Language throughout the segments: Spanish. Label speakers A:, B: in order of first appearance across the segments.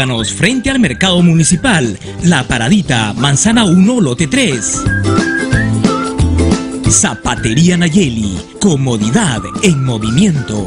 A: Frente al mercado municipal, La Paradita, Manzana 1, Lote 3. Zapatería Nayeli, comodidad en movimiento.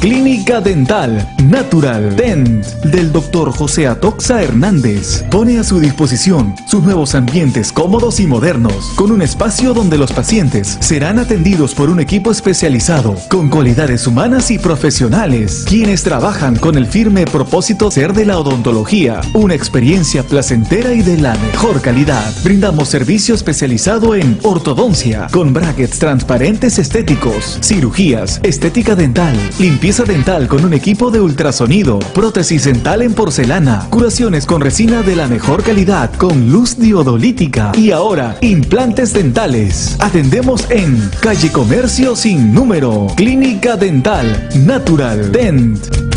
B: Clínica Dental Natural Dent del Dr. José Atoxa Hernández pone a su disposición sus nuevos ambientes cómodos y modernos con un espacio donde los pacientes serán atendidos por un equipo especializado con cualidades humanas y profesionales quienes trabajan con el firme propósito ser de la odontología una experiencia placentera y de la mejor calidad. Brindamos servicio especializado en ortodoncia con brackets transparentes estéticos, cirugías, estética dental, limpieza dental con un equipo de ultrasonido, prótesis dental en porcelana, curaciones con resina de la mejor calidad con luz diodolítica y ahora implantes dentales. Atendemos en calle Comercio sin número, Clínica Dental Natural Dent.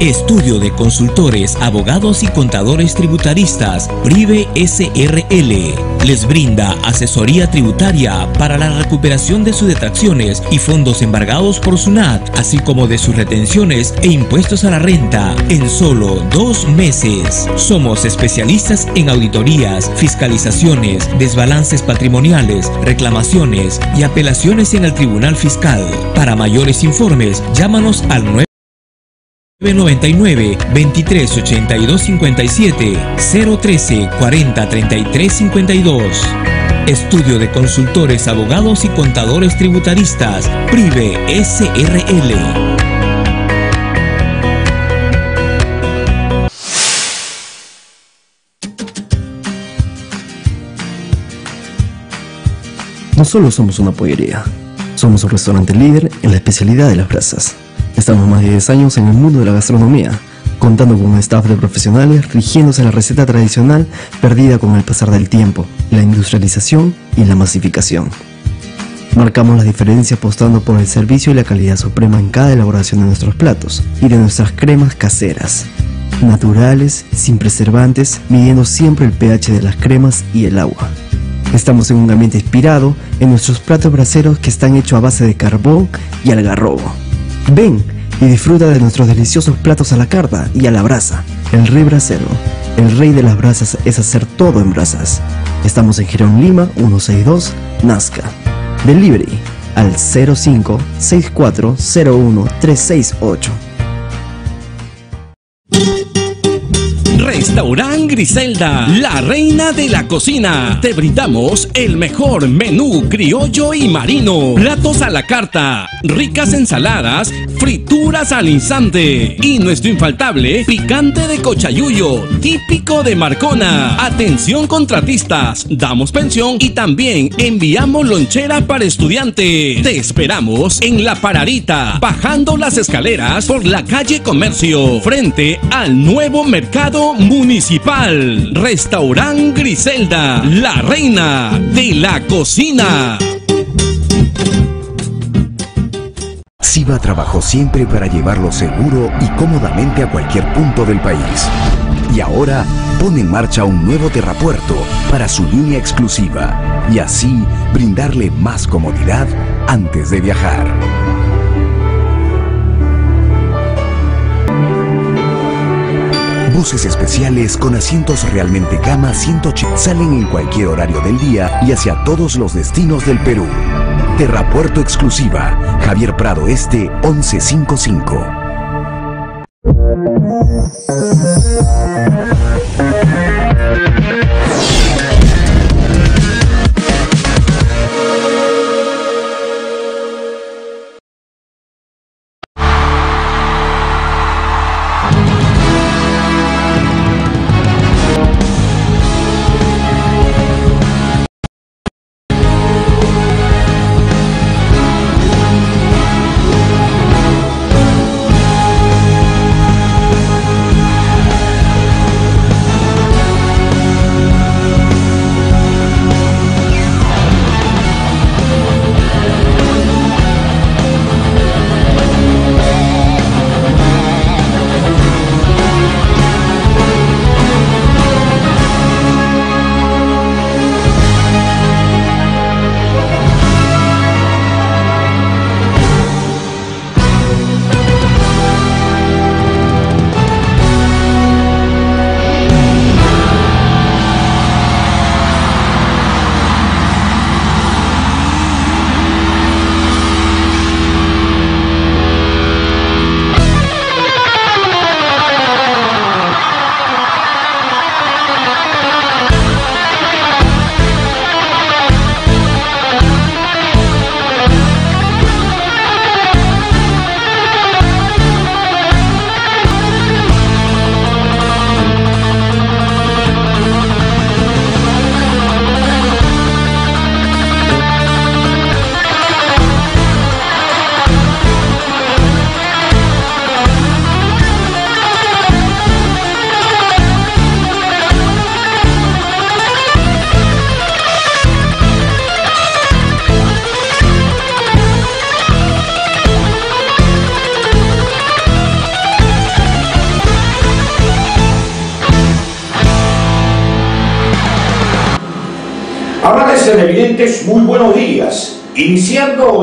A: Estudio de consultores, abogados y contadores tributaristas, Prive SRL. Les brinda asesoría tributaria para la recuperación de sus detracciones y fondos embargados por SUNAT, así como de sus retenciones e impuestos a la renta, en solo dos meses. Somos especialistas en auditorías, fiscalizaciones, desbalances patrimoniales, reclamaciones y apelaciones en el Tribunal Fiscal. Para mayores informes, llámanos al 9 999 23 82 57 013 40 33 52 Estudio de consultores, abogados y contadores tributaristas Prive SRL
C: No solo somos una pollería, somos un restaurante líder en la especialidad de las brasas. Estamos más de 10 años en el mundo de la gastronomía, contando con un staff de profesionales rigiéndose la receta tradicional perdida con el pasar del tiempo, la industrialización y la masificación. Marcamos la diferencia apostando por el servicio y la calidad suprema en cada elaboración de nuestros platos y de nuestras cremas caseras. Naturales, sin preservantes, midiendo siempre el pH de las cremas y el agua. Estamos en un ambiente inspirado en nuestros platos braseros que están hechos a base de carbón y algarrobo. Ven y disfruta de nuestros deliciosos platos a la carta y a la brasa. El Rey Brasero. El rey de las brasas es hacer todo en brasas. Estamos en Girón Lima 162, Nazca. Delivery al 05 6401 368.
D: Restaurant Griselda, la reina de la cocina. Te brindamos el mejor menú criollo y marino. Platos a la carta, ricas ensaladas, frituras al instante. Y nuestro infaltable picante de cochayuyo, típico de Marcona. Atención contratistas, damos pensión y también enviamos lonchera para estudiante. Te esperamos en La Pararita, bajando las escaleras por la calle Comercio, frente al nuevo mercado municipal. Restaurant Griselda, la reina de la cocina.
E: Siva trabajó siempre para llevarlo seguro y cómodamente a cualquier punto del país. Y ahora pone en marcha un nuevo terrapuerto para su línea exclusiva y así brindarle más comodidad antes de viajar. Buses especiales con asientos realmente cama 180 salen en cualquier horario del día y hacia todos los destinos del Perú. Terrapuerto exclusiva, Javier Prado Este 1155.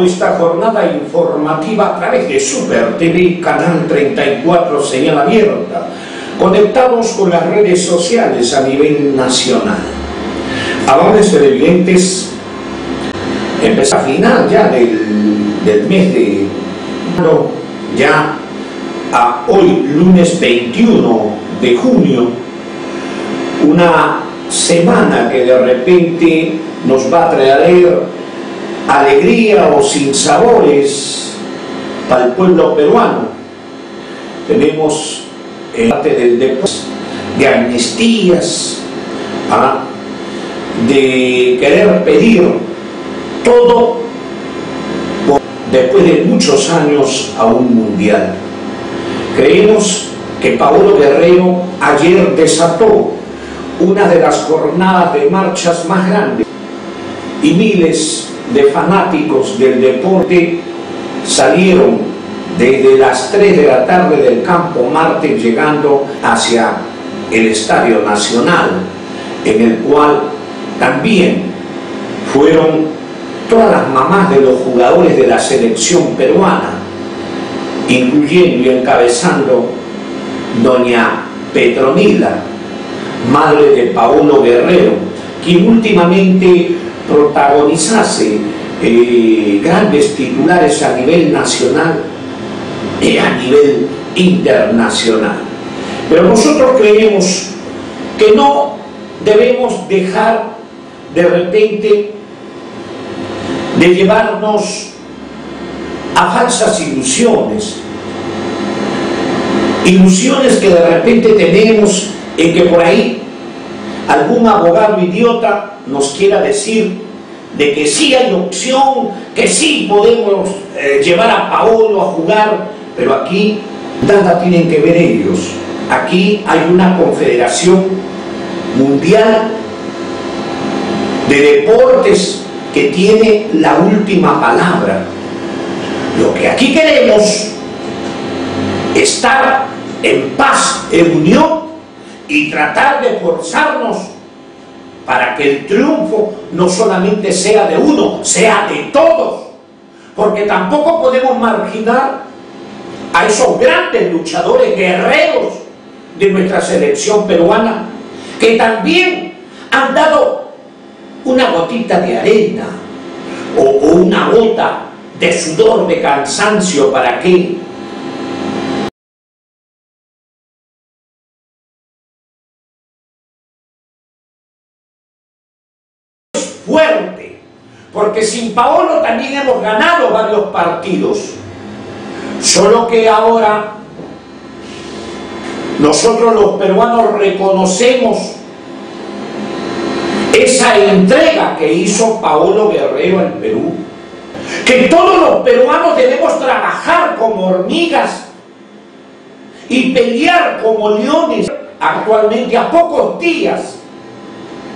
F: Esta jornada informativa a través de Super TV, Canal 34, señal abierta, conectados con las redes sociales a nivel nacional. Amables televidentes, empieza a final ya del, del mes de ya a hoy, lunes 21 de junio, una semana que de repente nos va a traer alegría o sin sabores para el pueblo peruano. Tenemos el parte del de amnistías, ¿ah? de querer pedir todo después de muchos años a un mundial. Creemos que Paulo Guerrero ayer desató una de las jornadas de marchas más grandes y miles de fanáticos del deporte salieron desde las 3 de la tarde del campo Marte llegando hacia el Estadio Nacional, en el cual también fueron todas las mamás de los jugadores de la selección peruana, incluyendo y encabezando doña Petronila, madre de Paolo Guerrero, quien últimamente protagonizase eh, grandes titulares a nivel nacional y a nivel internacional. Pero nosotros creemos que no debemos dejar de repente de llevarnos a falsas ilusiones, ilusiones que de repente tenemos en que por ahí algún abogado idiota nos quiera decir de que sí hay opción, que sí podemos eh, llevar a Paolo a jugar, pero aquí nada tienen que ver ellos. Aquí hay una confederación mundial de deportes que tiene la última palabra. Lo que aquí queremos estar en paz, en unión y tratar de forzarnos para que el triunfo no solamente sea de uno, sea de todos. Porque tampoco podemos marginar a esos grandes luchadores guerreros de nuestra selección peruana, que también han dado una gotita de arena o, una gota de sudor, de cansancio, para que porque sin Paolo también hemos ganado varios partidos, solo que ahora nosotros los peruanos reconocemos esa entrega que hizo Paolo Guerrero en Perú, que todos los peruanos debemos trabajar como hormigas y pelear como leones. Actualmente a pocos días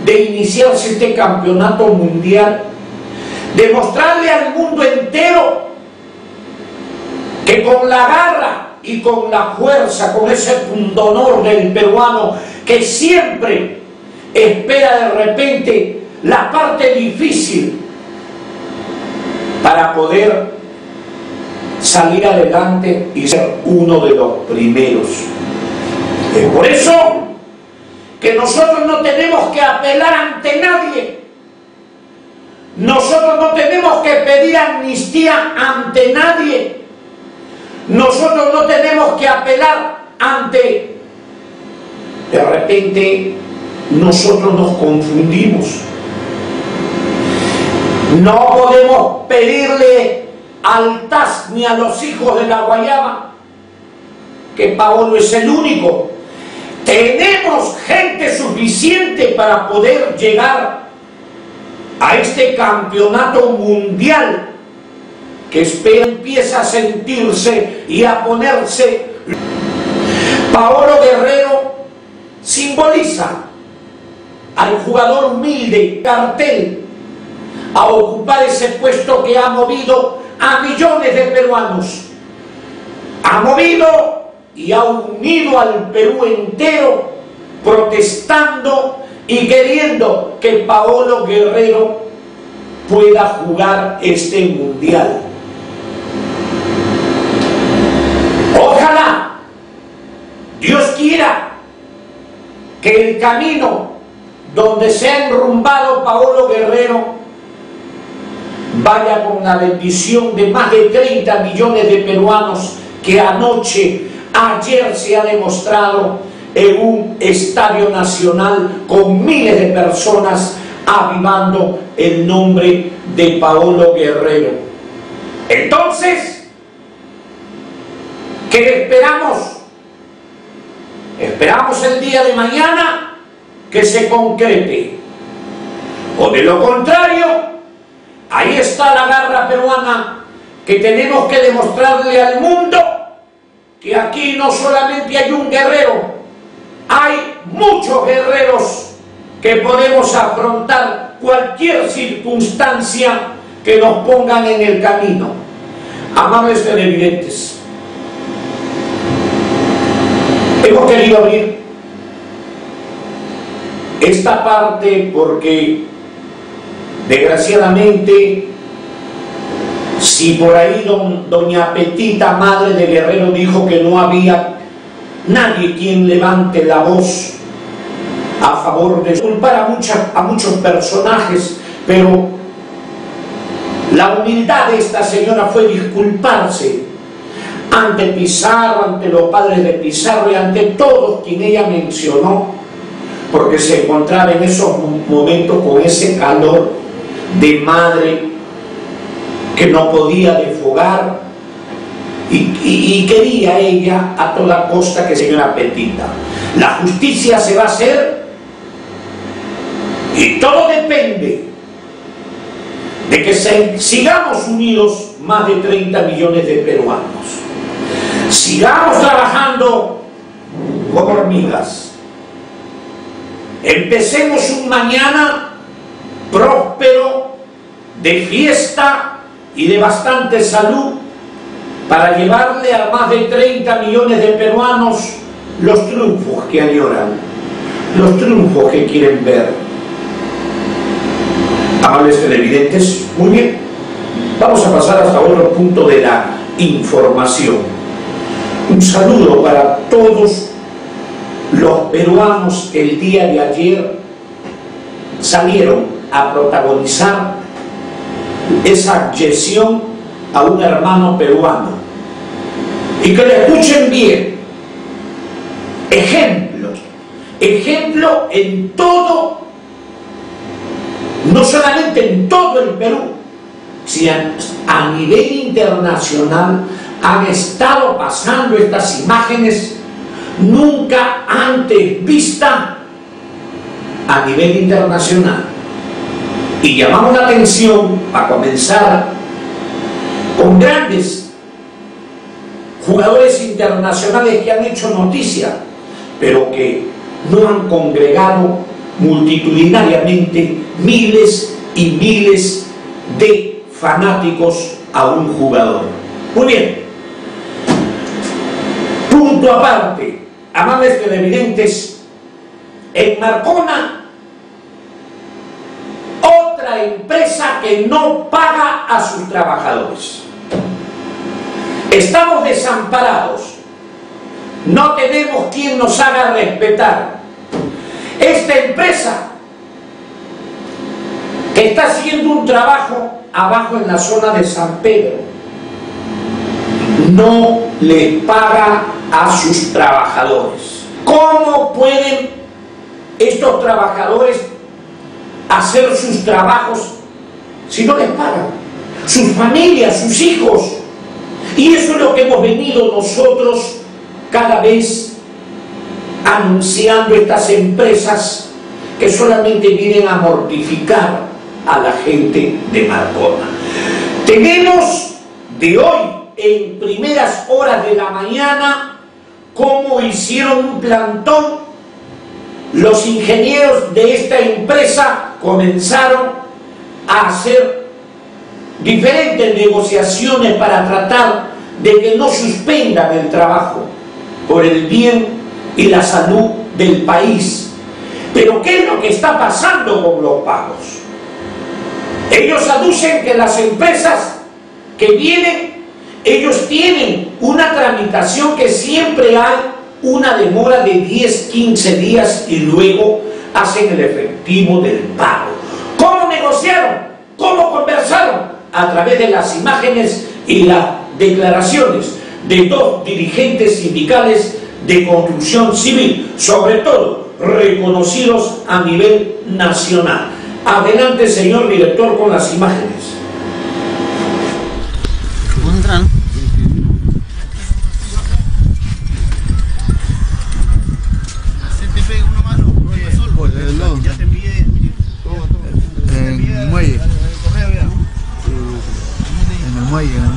F: de iniciarse este campeonato mundial, demostrarle al mundo entero que con la garra y con la fuerza, con ese pundonor del peruano que siempre espera de repente la parte difícil para poder salir adelante y ser uno de los primeros. Es por eso que nosotros no tenemos que apelar ante nadie. Nosotros no tenemos que pedir amnistía ante nadie. Nosotros no tenemos que apelar ante... De repente nosotros nos confundimos. No podemos pedirle al TAS ni a los hijos de la Guayama que Paolo es el único tenemos gente suficiente para poder llegar a este campeonato mundial que empieza a sentirse y a ponerse. Paolo Guerrero simboliza al jugador humilde, cartel, a ocupar ese puesto que ha movido a millones de peruanos. Ha movido y ha unido al Perú entero protestando y queriendo que Paolo Guerrero pueda jugar este mundial. Ojalá Dios quiera que el camino donde se ha enrumbado Paolo Guerrero vaya con la bendición de más de 30 millones de peruanos que anoche, ayer se ha demostrado en un estadio nacional con miles de personas avivando el nombre de Paolo Guerrero. Entonces, ¿qué esperamos? Esperamos el día de mañana que se concrete. O de lo contrario, ahí está la garra peruana que tenemos que demostrarle al mundo que aquí no solamente hay un guerrero, hay muchos guerreros que podemos afrontar cualquier circunstancia que nos pongan en el camino. Amables televidentes, hemos querido abrir esta parte porque desgraciadamente si por ahí doña Petita, madre de Guerrero, dijo que no había nadie quien levante la voz a favor de culpar a, a muchos personajes, pero la humildad de esta señora fue disculparse ante Pizarro, ante los padres de Pizarro y ante todos quien ella mencionó, porque se encontraba en esos momentos con ese calor de madre que no podía desfogar y, quería ella a toda costa que señora Petita. La justicia se va a hacer y todo depende de que sigamos unidos más de 30 millones de peruanos. Sigamos trabajando como hormigas. Empecemos un mañana próspero, de fiesta y de bastante salud para llevarle a más de 30 millones de peruanos los triunfos que añoran, los triunfos que quieren ver. Amables televidentes, muy bien, vamos a pasar hasta otro punto de la información. Un saludo para todos los peruanos que el día de ayer salieron a protagonizar esa yesión a un hermano peruano. Y que le escuchen bien. Ejemplo. Ejemplo en todo, no solamente en todo el Perú, sino a nivel internacional han estado pasando estas imágenes nunca antes vistas a nivel internacional. Y llamamos la atención, a comenzar, con grandes jugadores internacionales que han hecho noticia, pero que no han congregado multitudinariamente miles y miles de fanáticos a un jugador. Muy bien. Punto aparte, amables televidentes, en Marcona, otra empresa que no paga a sus trabajadores. Estamos desamparados. No tenemos quien nos haga respetar. Esta empresa que está haciendo un trabajo abajo en la zona de San Pedro no le paga a sus trabajadores. ¿Cómo pueden estos trabajadores hacer sus trabajos si no les pagan? Sus familias, sus hijos. Y eso es lo que hemos venido nosotros cada vez anunciando estas empresas que solamente vienen a mortificar a la gente de Marcona. Tenemos de hoy, en primeras horas de la mañana, cómo hicieron un plantón. Los ingenieros de esta empresa comenzaron a hacer diferentes negociaciones para tratar de que no suspendan el trabajo por el bien y la salud del país.
G: Pero ¿qué es lo que está pasando con los pagos? Ellos aducen que las empresas que vienen, ellos tienen una tramitación que siempre hay una demora de 10, 15 días y luego hacen el efectivo del pago. ¿Cómo negociaron? ¿Cómo conversaron? A través de las imágenes y las declaraciones de dos dirigentes sindicales de construcción civil, sobre todo reconocidos a nivel nacional. Adelante, señor director, con las imágenes.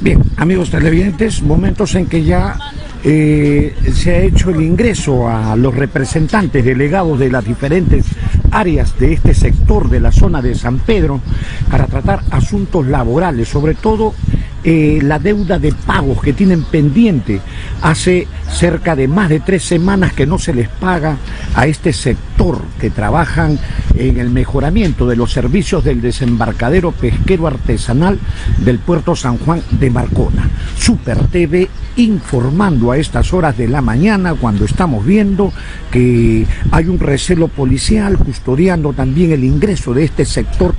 F: Bien, amigos televidentes, momentos en que ya eh, se ha hecho el ingreso a los representantes delegados de las diferentes áreas de este sector de la zona de San Pedro para tratar asuntos laborales, sobre todo eh, la deuda de pagos que tienen pendiente. Hace cerca de más de tres semanas que no se les paga a este sector que trabajan en el mejoramiento de los servicios del desembarcadero pesquero artesanal del puerto San Juan de Marcona. Super TV informando a estas horas de la mañana cuando estamos viendo que hay un recelo policial custodiando también el ingreso de este sector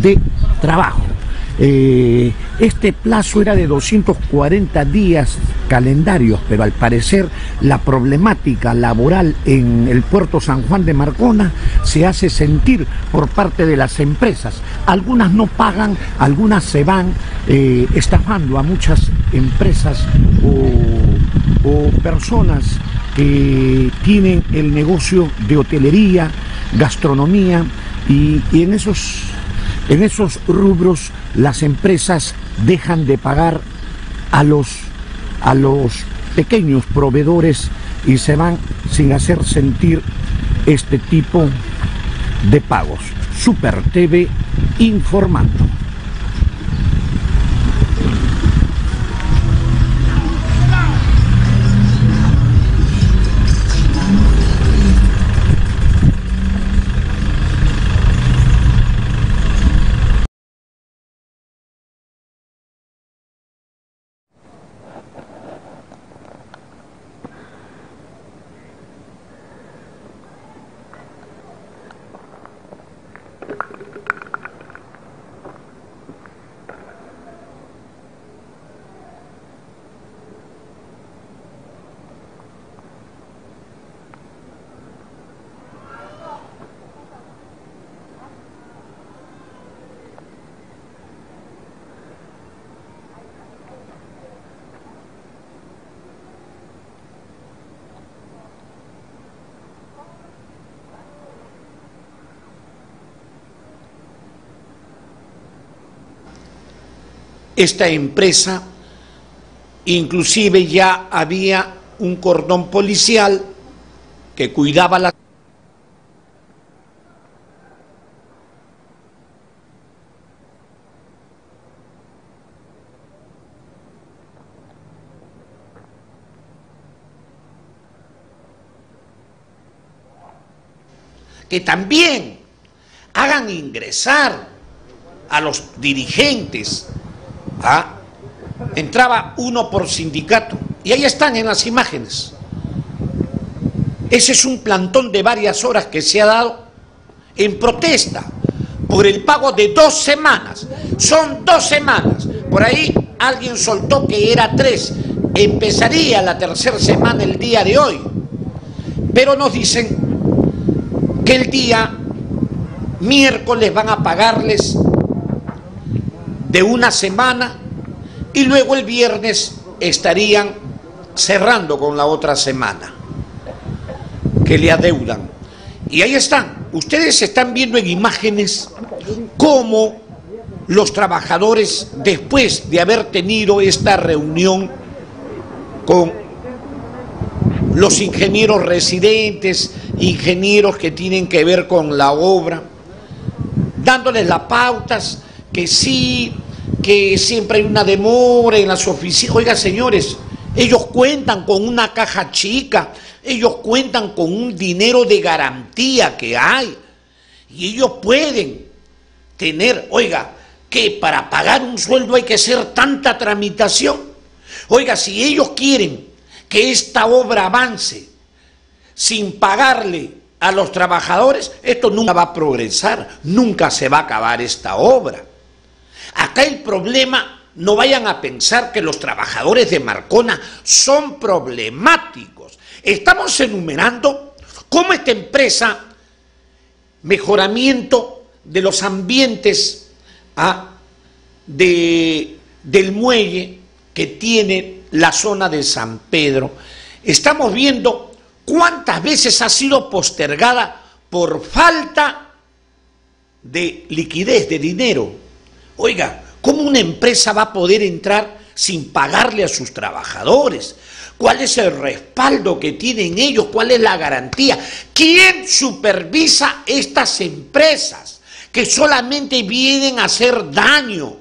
F: de trabajo. Eh, este plazo era de 240 días calendarios, pero al parecer la problemática laboral en el puerto San Juan de Marcona se hace sentir por parte de las empresas. Algunas no pagan, algunas se van eh, estafando a muchas empresas o, personas que tienen el negocio de hotelería, gastronomía y en esos en esos rubros las empresas dejan de pagar a los, a los pequeños proveedores y se van sin hacer sentir este tipo de pagos. Super TV informando. Esta empresa, inclusive ya había un cordón policial que cuidaba la que también hagan ingresar a los dirigentes ¿Ah? Entraba uno por sindicato. Y ahí están en las imágenes. Ese es un plantón de varias horas que se ha dado en protesta por el pago de dos semanas. Son dos semanas. Por ahí alguien soltó que era tres. Empezaría la tercera semana el día de hoy. Pero nos dicen que el día miércoles van a pagarles de una semana y luego el viernes estarían cerrando con la otra semana que le adeudan. Y ahí están, ustedes están viendo en imágenes cómo los trabajadores, después de haber tenido esta reunión con los ingenieros residentes, ingenieros que tienen que ver con la obra, dándoles las pautas, que sí, que siempre hay una demora en las oficinas. Oiga, señores, ellos cuentan con una caja chica, ellos cuentan con un dinero de garantía que hay. Y ellos pueden tener, oiga, que para pagar un sueldo hay que hacer tanta tramitación. Oiga, si ellos quieren que esta obra avance sin pagarle a los trabajadores, esto nunca va a progresar, nunca se va a acabar esta obra. Acá el problema, no vayan a pensar que los trabajadores de Marcona son problemáticos. Estamos enumerando cómo esta empresa, mejoramiento de los ambientes ah, de, del muelle que tiene la zona de San Pedro, estamos viendo cuántas veces ha sido postergada por falta de liquidez, de dinero. Oiga, ¿cómo una empresa va a poder entrar sin pagarle a sus trabajadores? ¿Cuál es el respaldo que tienen ellos? ¿Cuál es la garantía? ¿Quién supervisa estas empresas que solamente vienen a hacer daño?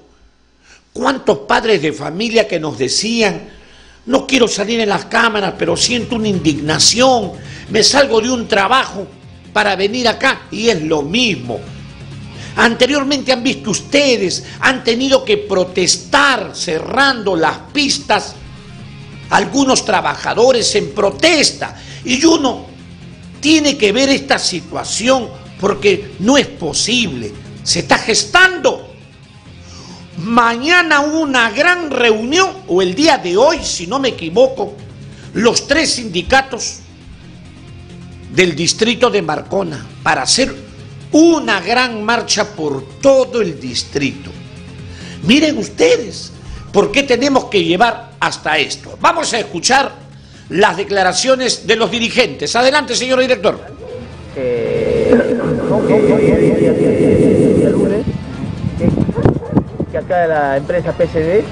F: ¿Cuántos padres de familia que nos decían, no quiero salir en las cámaras, pero siento una indignación, me salgo de un trabajo para venir acá y es lo mismo? Anteriormente han visto ustedes, han tenido que protestar cerrando las pistas. Algunos trabajadores en protesta. Y uno tiene que ver esta situación porque no es posible, se está gestando. Mañana una gran reunión, o el día de hoy, si no me equivoco, los tres sindicatos del distrito de Marcona para hacer una gran marcha por todo el distrito. Miren ustedes, ¿por qué tenemos que llevar hasta esto? Vamos a escuchar las declaraciones de los dirigentes. Adelante, señor director.
H: que acá la empresa PCD,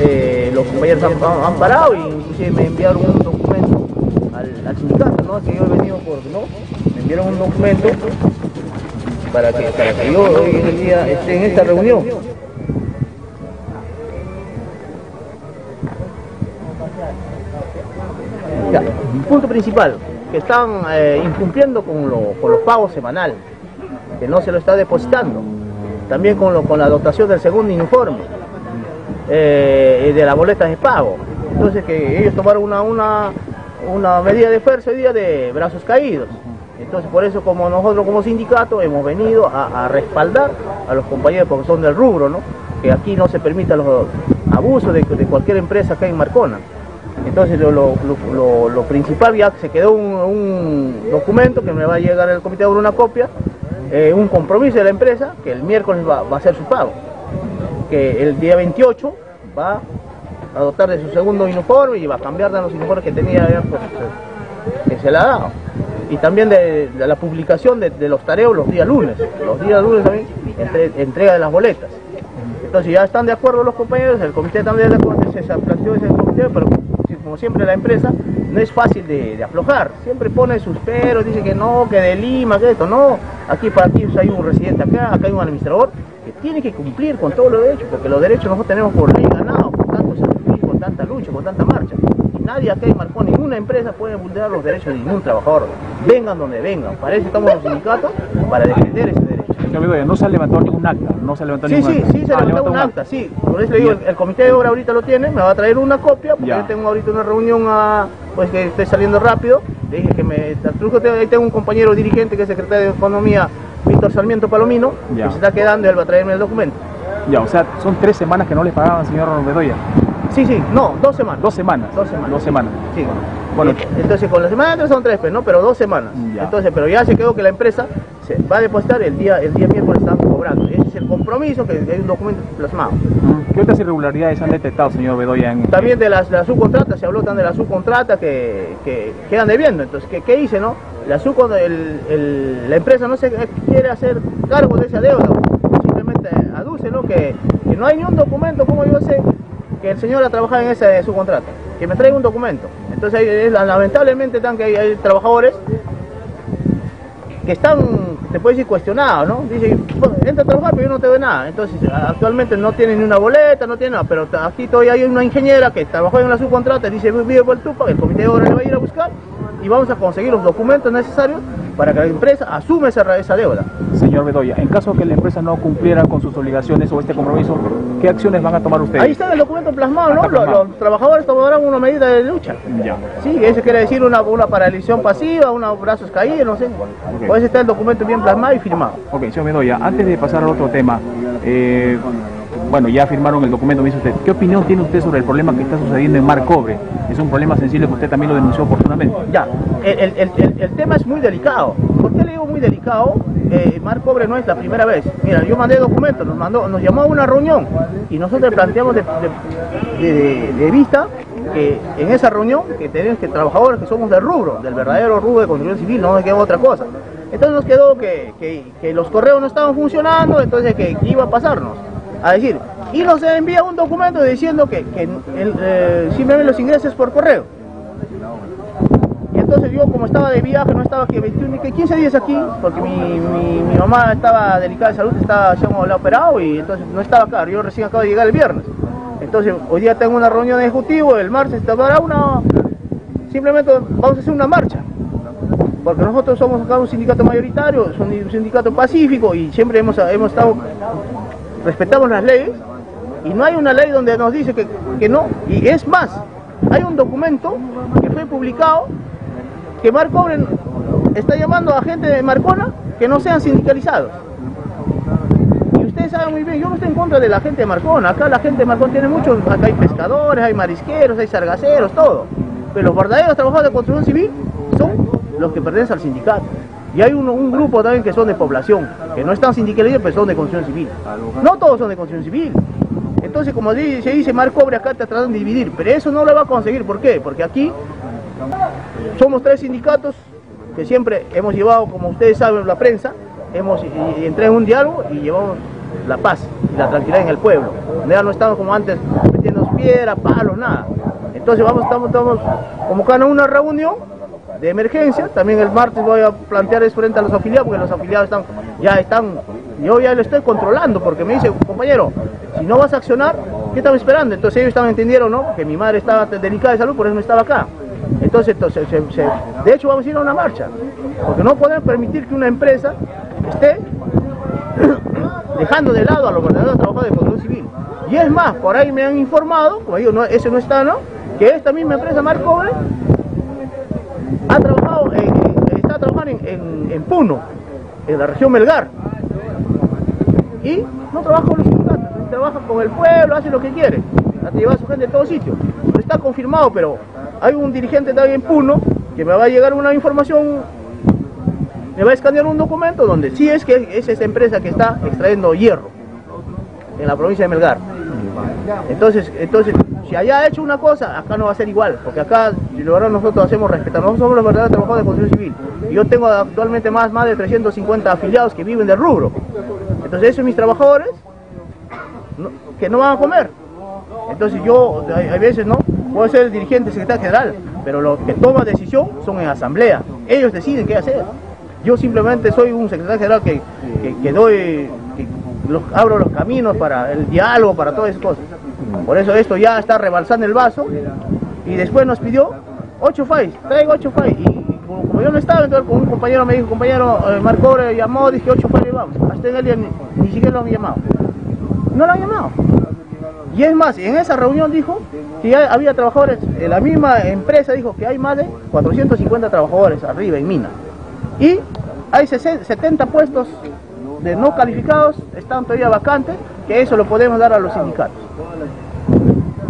H: eh, los compañeros han, parado e inclusive me enviaron un documento al, sindicato, ¿no? que yo he venido por, ¿no? Me enviaron un documento para que, para que yo hoy en día esté en esta reunión. Punto principal, que están eh, incumpliendo con, con los pagos semanales, que no se lo está depositando también con, con la dotación del segundo informe eh, de las boletas de pago. Entonces que ellos tomaron una, una, una medida de fuerza hoy día de brazos caídos. Entonces por eso como nosotros como sindicato hemos venido a, respaldar a los compañeros porque son del rubro, que aquí no se permita los abusos de, cualquier empresa acá en Marcona. Entonces lo, principal ya se quedó un, documento que me va a llegar al comité de una copia eh, un compromiso de la empresa que el miércoles va, a hacer su pago, que el día 28 va a dotar de su segundo uniforme y va a cambiar de los uniformes que tenía pues, que se le ha dado. Y también de, la publicación de, los tareos los días lunes, los días lunes también entrega de las boletas. Entonces ya están de acuerdo los compañeros, el comité también de acuerdo, se planteó ese comité, pero como siempre la empresa no es fácil de, aflojar. Siempre pone sus peros, dice que no, que de Lima, que esto. No, aquí para ti hay un residente acá, acá hay un administrador que tiene que cumplir con todos los derechos, porque los derechos nosotros tenemos por ley ganados, con tanto sacrificio, con tanta lucha, con tanta marcha. Nadie acá en Marcón, ninguna empresa puede vulnerar los derechos de ningún trabajador. Vengan donde vengan. Para eso estamos los sindicatos, para defender ese derecho.
I: No se ha levantado ningún acta, no se levantó
H: sí,
I: ningún
H: sí, Sí, se ah, levantó un acta, sí. Por eso le digo, el, comité de obra ahorita lo tiene, me va a traer una copia, porque yo tengo ahorita una reunión a, pues que estoy saliendo rápido. Le dije que me ahí tengo un compañero dirigente que es secretario de Economía, Víctor Sarmiento Palomino, que se está quedando y él va a traerme el documento.
I: Ya, o sea, son tres semanas que no le pagaban, señor Bedoya.
H: Sí, sí, no, dos semanas.
I: Dos semanas.
H: Dos semanas.
I: Dos semanas.
H: Sí. Bueno, entonces con la semana son tres, pues, ¿no? Pero dos semanas. Entonces, pero ya se quedó que la empresa se va a depositar el día, el día miércoles están cobrando. es el compromiso que hay un documento plasmado.
I: ¿Qué otras irregularidades han detectado, señor Bedoya? En...
H: También de las, de la subcontrata, se habló también de la subcontrata que, que quedan debiendo. Entonces, ¿qué, qué hice, no? La, subcon- el- el- la empresa no se quiere hacer cargo de esa deuda. Simplemente aduce, ¿no? Que, que no hay ni un documento, como yo sé, que el señor ha trabajado en esa subcontrata. Que me traiga un documento. Entonces, lamentablemente, están que hay, trabajadores que están, te puedo decir, cuestionados, ¿no? Dice, "Bueno, entra a trabajar, pero yo no te doy nada. Entonces, actualmente no tienen ni una boleta, no tienen nada, pero aquí todavía hay una ingeniera que trabajó en la subcontrata, dice, vive por el Tupac, el comité de obras le va a ir a buscar y vamos a conseguir los documentos necesarios para que la empresa asume esa, esa deuda.
I: Señor Bedoya, en caso que la empresa no cumpliera con sus obligaciones o este compromiso, ¿qué acciones van a tomar ustedes?
H: Ahí está en el documento plasmado, ¿no? Los, trabajadores tomarán una medida de lucha.
I: Ya.
H: Sí, eso quiere decir una, una paralización pasiva, unos brazos caídos, no sé. Por eso está el documento bien plasmado y firmado.
I: Ok, señor Bedoya, antes de pasar al otro tema, eh, bueno, ya firmaron el documento, me dice usted, ¿qué opinión tiene usted sobre el problema que está sucediendo en Mar Cobre? Es un problema sensible que usted también lo denunció oportunamente.
H: Ya, el, tema es muy delicado. ¿Por qué le digo muy delicado? Eh, Mar Cobre no es la primera vez. Mira, yo mandé documentos, nos, mandó, nos llamó a una reunión y nosotros planteamos de, vista que en esa reunión que tenemos que trabajadores que somos del rubro, del verdadero rubro de construcción civil, no nos quedó otra cosa. Entonces nos quedó que, los correos no estaban funcionando, entonces que iba a pasarnos. A decir, y nos envía un documento diciendo que, que eh, simplemente los ingresos por correo. Y entonces yo como estaba de viaje, no estaba aquí 21, ni que 15 días aquí, porque mi, mi, mi mamá estaba delicada de salud, estaba, se la operado y entonces no estaba acá, yo recién acabo de llegar el viernes. Entonces hoy día tengo una reunión de ejecutivo, el martes habrá una, simplemente vamos a hacer una marcha. Porque nosotros somos acá un sindicato mayoritario, un sindicato pacífico y siempre hemos, hemos estado, respetamos las leyes y no hay una ley donde nos dice que, que no. Y es más, hay un documento que fue publicado que Mar Cobre está llamando a gente de Marcona que no sean sindicalizados. Y ustedes saben muy bien, yo no estoy en contra de la gente de Marcona. Acá la gente de Marcona tiene muchos, acá hay pescadores, hay marisqueros, hay sargaceros, todo. Pero los verdaderos trabajadores de construcción civil son los que pertenecen al sindicato. Y hay un, grupo también que son de población, que no están sindicalizados, pero son de construcción civil. No todos son de construcción civil. Entonces, como se dice, Mar Cobre acá te tratan de dividir, pero eso no lo va a conseguir. ¿Por qué? Porque aquí somos tres sindicatos que siempre hemos llevado, como ustedes saben, la prensa, hemos entré en un diálogo y llevamos la paz y la tranquilidad en el pueblo. Ya no estamos como antes metiendo piedra, palos, nada. Entonces vamos, estamos, estamos convocando una reunión de emergencia. También el martes voy a plantear eso frente a los afiliados, porque los afiliados están, ya están, yo ya lo estoy controlando, porque me dice, compañero, si no vas a accionar, ¿qué estamos esperando? Entonces ellos estaban entendieron, ¿no? Que mi madre estaba delicada de salud, por eso no estaba acá. Entonces, de hecho vamos a ir a una marcha, porque no podemos permitir que una empresa esté dejando de lado a los verdaderos trabajadores de construcción civil. Y es más, por ahí me han informado, como digo, no, eso no está, ¿no? Que esta misma empresa Mar Cobre ha trabajado, en- está trabajando en, en- Puno, en la región Melgar. Y no trabaja con los sindicatos, trabaja con el pueblo, hace lo que quiere, llevar a su gente a todos sitios. Está confirmado, pero hay un dirigente también en Puno que me va a llegar una información, me va a escanear un documento donde sí es que es esa empresa que está extrayendo hierro en la provincia de Melgar. Entonces, entonces, si allá ha hecho una cosa, acá no va a ser igual, porque acá, lo verdad nosotros hacemos respetar, nosotros somos los verdaderos trabajadores de construcción civil. Yo tengo actualmente más, más de 350 afiliados que viven del rubro. Entonces, esos mis trabajadores que no van a comer. Entonces yo, hay, veces, ¿no? Puedo ser el dirigente, secretario general, pero los que toman decisión son en asamblea. Ellos deciden qué hacer. Yo simplemente soy un secretario general que, que, doy, los- abro los caminos para el diálogo, para todas esas cosas. Por eso esto ya está rebalsando el vaso y después nos pidió ocho files, traigo ocho files. Y, como, yo no estaba, entonces con un compañero me dijo, compañero, eh, Marco eh, llamó, dije ocho files vamos. Hasta en el día ni, siquiera lo han llamado. No lo han llamado. Y es más, en esa reunión dijo que ya había trabajadores, en la misma empresa dijo que hay más de 450 trabajadores arriba en mina. Y hay 60 70 puestos de no calificados, están todavía vacantes, que eso lo podemos dar a los sindicatos.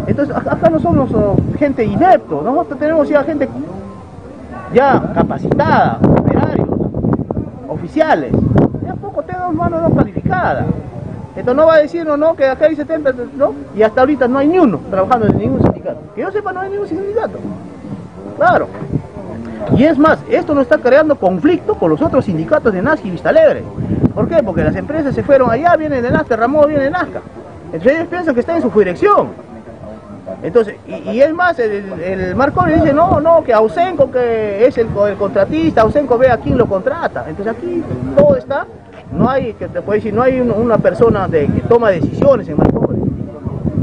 H: Entonces, acá no somos oh, gente inepto, nosotros tenemos ya gente ya capacitada, operarios, oficiales. Ya poco tenemos mano no calificada. Entonces no va a decir, no, no, que acá hay 70, ¿no? Y hasta ahorita no hay ni uno trabajando en ningún sindicato. Que yo sepa, no hay ningún sindicato. Claro. Y es más, esto no está creando conflicto con los otros sindicatos de Nazca y Vista Alegre. ¿Por qué? Porque las empresas se fueron allá, vienen de Nazca, Ramón viene de Nazca. Entonces ellos piensan que está en su jurisdicción. Entonces, y, es más, el, el Marco le dice, no, no, que Ausenco que es el, contratista, Ausenco ve a quién lo contrata. Entonces aquí todo está, no hay, que te puedo decir, no hay un- una persona de, que toma decisiones en Marco.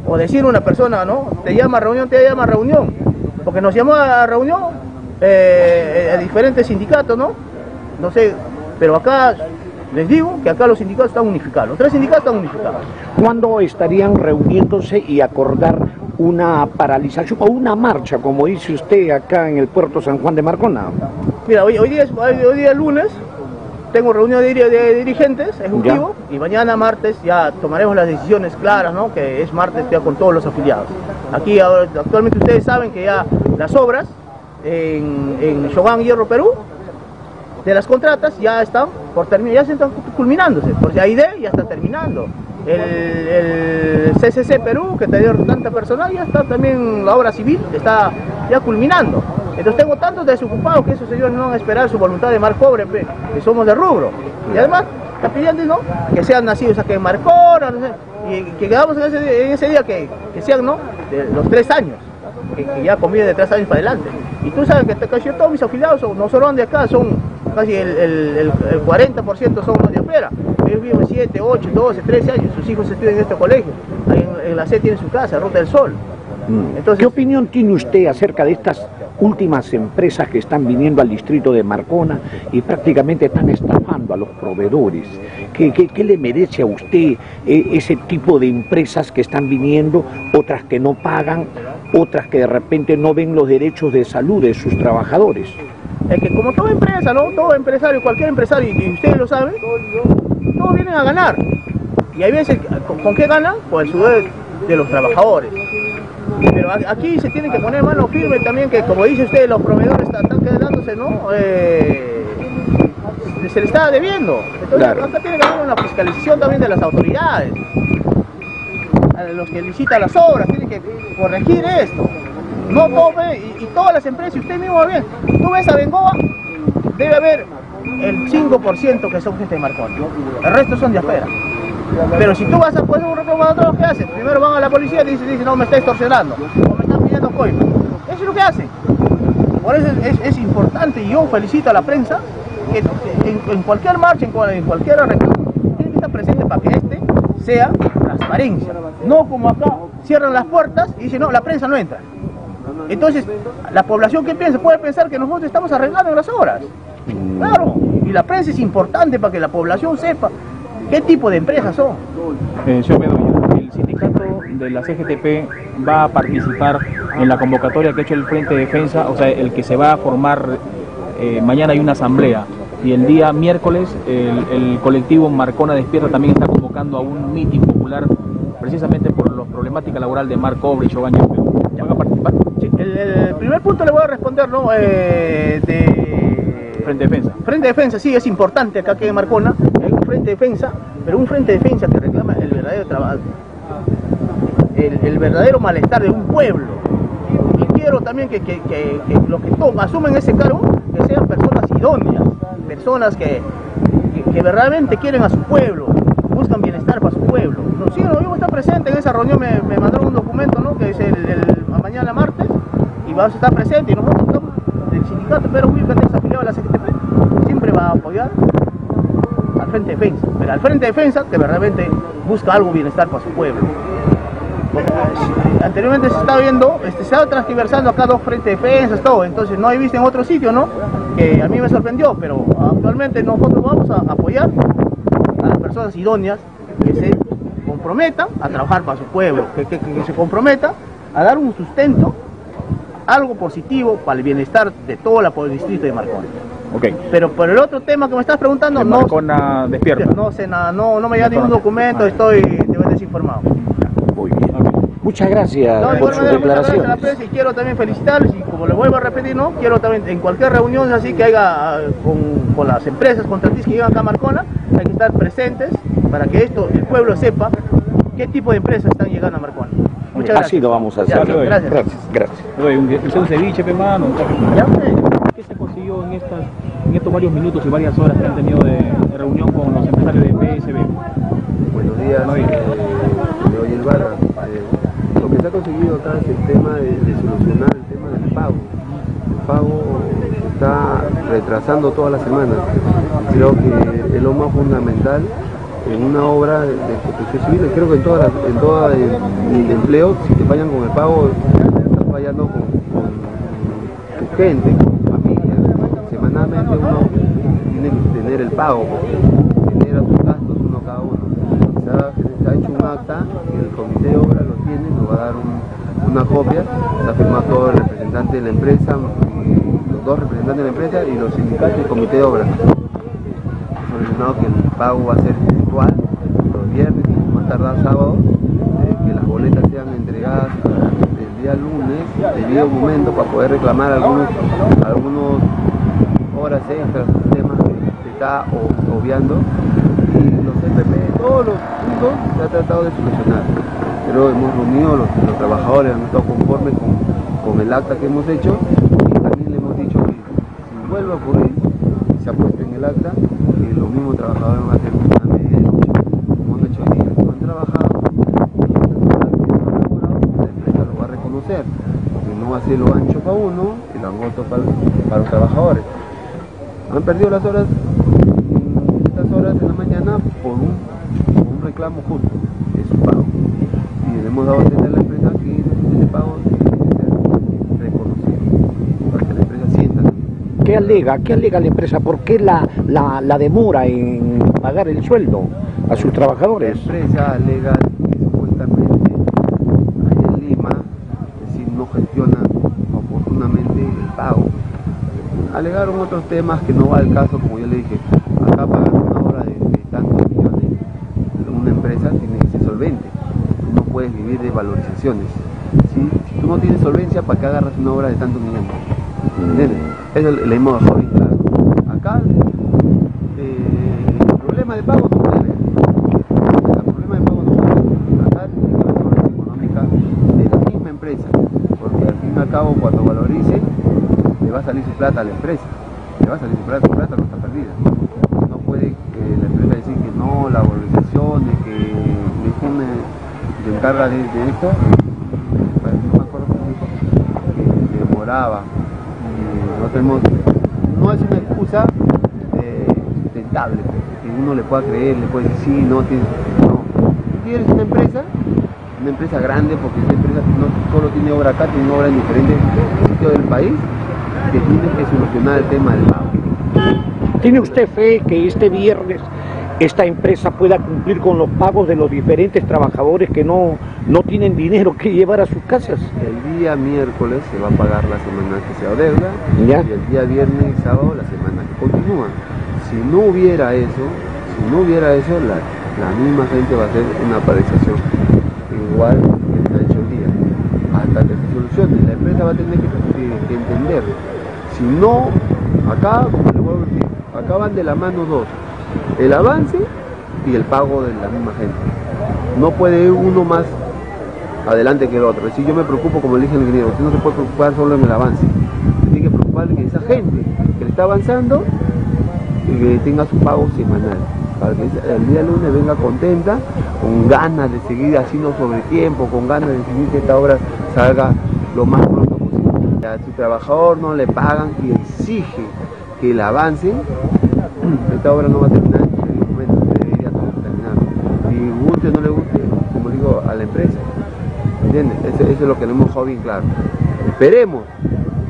H: O decir una persona, ¿no? Te llama a reunión, te llama a reunión. Porque nos llamó a reunión eh, a diferentes sindicatos, ¿no? No sé, pero acá les digo que acá los sindicatos están unificados, los tres sindicatos están unificados.
J: ¿Cuándo estarían reuniéndose y acordar una paralización o una marcha, como dice usted acá en el puerto San Juan de Marcona?
H: Mira, hoy, hoy día es hoy, hoy día es lunes, tengo reunión de, diri- de dirigentes ejecutivos y mañana martes ya tomaremos las decisiones claras, ¿no? Que es martes ya con todos los afiliados. Aquí ahora, actualmente ustedes saben que ya las obras en, en Hierro Perú de las contratas ya están por terminar, ya se están culminándose, porque AID ya está terminando. El, el CCC Perú, que te dio tanta personal, ya está también la obra civil, está ya culminando. Entonces tengo tantos desocupados que esos señores no van a esperar su voluntad de mar cobre, que somos de rubro. Y además, está pidiendo ¿no? que sean nacidos aquí en Marcona, no sé, y que quedamos en ese, día- en ese día que, que sean ¿no? de los tres años que, que ya conviven de tres años para adelante. Y tú sabes que casi todos mis afiliados son- no solo de acá, son casi el, el, el, el 40% son los de afuera. Ellos viven 7, 8, 12, 13 años, sus hijos estudian en este colegio. Ahí en, en la C tiene su casa, Ruta del Sol.
J: ¿Qué opinión tiene usted acerca de estas últimas empresas que están viniendo al distrito de Marcona y prácticamente están estafando a los proveedores? ¿Qué, qué- qué le merece a usted eh, ese tipo de empresas que están viniendo, otras que no pagan, otras que de repente no ven los derechos de salud de sus trabajadores?
H: Es que como toda empresa, ¿no? Todo empresario, cualquier empresario, y ustedes lo saben, todos vienen a ganar. Y hay veces, ¿con, con qué ganan? Con el sudor de los trabajadores. Pero aquí se tiene que poner mano firme también, que como dice usted, los proveedores están, están quedándose, ¿no? Eh, se les está debiendo. Entonces
J: Claro.
H: acá tiene que haber una fiscalización también de las autoridades. Los que licitan las obras, tienen que corregir esto. No tome, y, todas las empresas, usted mismo bien. Tú ves a Bengoa, debe haber el 5% que son gente de Marconi. El resto son de afuera. Pero si tú vas a poner un reclamador, ¿qué hacen? Primero van a la policía y dicen, dicen, no, me está extorsionando, o me están pidiendo coima. Eso es lo que hacen. Por eso es, importante, y yo felicito a la prensa, que en, cualquier marcha, en, cual- en cualquier reclamo, tiene que estar presente para que este sea transparencia. No como acá, cierran las puertas y dicen, no, la prensa no entra. Entonces, la población que piensa puede pensar que nosotros estamos arreglando las obras. Claro, y la prensa es importante para que la población sepa qué tipo de empresas son.
I: Eh, el sindicato de la CGTP va a participar en la convocatoria que ha hecho el Frente de Defensa, o sea, el que se va a formar, eh, mañana hay una asamblea y el día miércoles el, el colectivo Marcona Despierta también está convocando a un mitin popular precisamente por la problemática laboral de Mar Cobre y Chogaña. ¿Van a participar?
H: Sí, el, el primer punto le voy a responder, ¿no? Eh, de...
I: Frente de Defensa.
H: Frente de defensa, sí, es importante acá que en Marcona hay un frente de defensa, pero un frente de defensa que reclama el verdadero trabajo, el, el verdadero malestar de un pueblo. Y quiero también que, que- que- que los que toman, asumen ese cargo, que sean personas idóneas, personas que, que verdaderamente quieren a su pueblo, buscan bienestar para su pueblo. Sí, yo voy a estar presente en esa reunión, me, me mandaron un documento, ¿no? Que es el, mañana martes, y vamos a estar presentes, y nosotros estamos del sindicato, pero muy es afiliado a la CGTP, siempre va a apoyar al Frente Defensa, pero al Frente Defensa que verdaderamente busca algo bienestar para su pueblo. Anteriormente se estaba viendo, este, se estaba transversando acá dos Frentes Defensas, todo, entonces no he visto en otro sitio, ¿no? Que a mí me sorprendió, pero actualmente nosotros vamos a apoyar a las personas idóneas que se comprometan a trabajar para su pueblo, que, que- que se comprometan a dar un sustento, algo positivo para el bienestar de todo la- el distrito de Marcón.
I: Ok.
H: Pero por el otro tema que me estás preguntando, no,
I: Marcona Despierta.
H: no sé nada, no, no me llega ningún documento, estoy de- desinformado.
J: Muchas gracias
H: No,
J: por sus
H: manera, muchas gracias a la
J: declaraciones.
H: prensa y quiero también felicitarles y como le vuelvo a repetir, ¿no? Quiero también en cualquier reunión así que haya ah, con, con las empresas contratistas que llegan acá a Marcona, hay que estar presentes para que esto el pueblo sepa qué tipo de empresas están llegando a Marconi. Muchas gracias.
J: Así lo vamos a
H: Ya,
J: hacer.
H: gracias.
J: Gracias. gracias.
I: Oye, un, un ceviche, pe, mano.
H: Ya, pues.
I: ¿Qué se consiguió en, estas, en estos varios minutos y varias horas que han tenido de, de reunión con los empresarios de PSB?
K: Buenos días, eh, de hoy Ibarra. Lo que se ha conseguido acá es el tema de, solucionar el tema del pago. El pago se está retrasando todas las semanas. Creo que es lo más fundamental en una obra de, construcción civil. Creo que en todas en todo el, empleo, si te fallan con el pago, estás fallando con, tu gente, con familia. Semanalmente uno tiene que tener el pago, porque genera sus gastos uno cada uno. Se ha, se ha hecho un acta, que el comité de obra lo tiene, va a dar un- una copia, se ha firmado todo el representante de la empresa, los dos representantes de la empresa y los sindicatos y comité de obra. Ordenado que el pago va a ser virtual los viernes, más tardar sábado, eh, que las boletas sean entregadas el día lunes, debido momento, para poder reclamar algunos, algunos horas extras, temas que está obviando. Y los CPP, todos los puntos se ha tratado de solucionar. Pero hemos reunido, los, los trabajadores han estado conformes con, el acta que hemos hecho y también le hemos dicho que si vuelve a ocurrir, se ha puesto en el acta que los mismos trabajadores van a hacer una medida de lucha, como han hecho hoy día. No han trabajado, la empresa lo va a reconocer. Y no va a ser lo ancho para uno y lo angosto para, para los trabajadores. Han perdido las horas, mm, estas horas en la mañana por un, reclamo justo, a la empresa que reconocido, para la empresa sienta
J: ¿Qué alega? ¿Qué alega la empresa? ¿Por qué la, la, la demora en pagar el sueldo a sus
K: La
J: trabajadores?
K: empresa alega que supuestamente allá en Lima, es decir, no gestiona oportunamente el pago. Alegaron otros temas que no va al caso, como yo le dije, acá pagar una obra de, de tantos millones, una empresa tiene que ser solvente, tú no puedes vivir de valorizaciones. ¿sí? Si tú no tienes solvencia, ¿para qué agarras una obra de tantos millones? ¿Entiendes? Eso le hemos claro. Acá, eh, el problema de pago no puede haber. El problema de pago no puede haber. Acá tiene que haber solvencia económica de la misma empresa, porque al fin y al cabo, cuando valorice, le va a salir su plata a la empresa. Le va a salir su plata, su plata no está perdida. No puede que la empresa decir que no, la valorización, de que le pone, se encarga de, de esto, me acuerdo que demoraba. No tenemos, no es una excusa eh, sustentable, que uno le pueda creer, le puede decir sí, no, tienes, no. Tú tienes una empresa, una empresa grande, porque esa empresa no solo tiene obra acá, tiene obra en diferentes sitios del país, que tiene que solucionar el tema del pago.
J: ¿Tiene usted fe que este viernes esta empresa pueda cumplir con los pagos de los diferentes trabajadores que no, no tienen dinero que llevar a sus casas?
K: El día miércoles se va a pagar la semana que se adeuda
J: Ya.
K: y el día viernes y sábado la semana que continúa. Si no hubiera eso, si no hubiera eso, la, la misma gente va a hacer una paralización igual que ha hecho hoy día, hasta que se solucione. La empresa va a tener que, que- que entender. Si no, acá, como le vuelvo a decir, acá van de la mano dos, el avance y el pago de la misma gente. No puede ir uno más adelante que el otro. Decir, yo me preocupo, como le dije al ingeniero, no se puede preocupar solo en el avance. Tiene que preocupar que esa gente que le está avanzando que tenga su pago semanal. Para que el día lunes venga contenta, con ganas de seguir haciendo sobre tiempo, con ganas de seguir que esta obra salga lo más pronto posible. A su trabajador no le pagan y exige que la avance, esta obra no va a terminar en un momento, debería terminar. Y guste o no le guste, como digo, a la empresa. ¿Entiendes? Eso, eso es lo que le hemos dejado bien claro. Esperemos,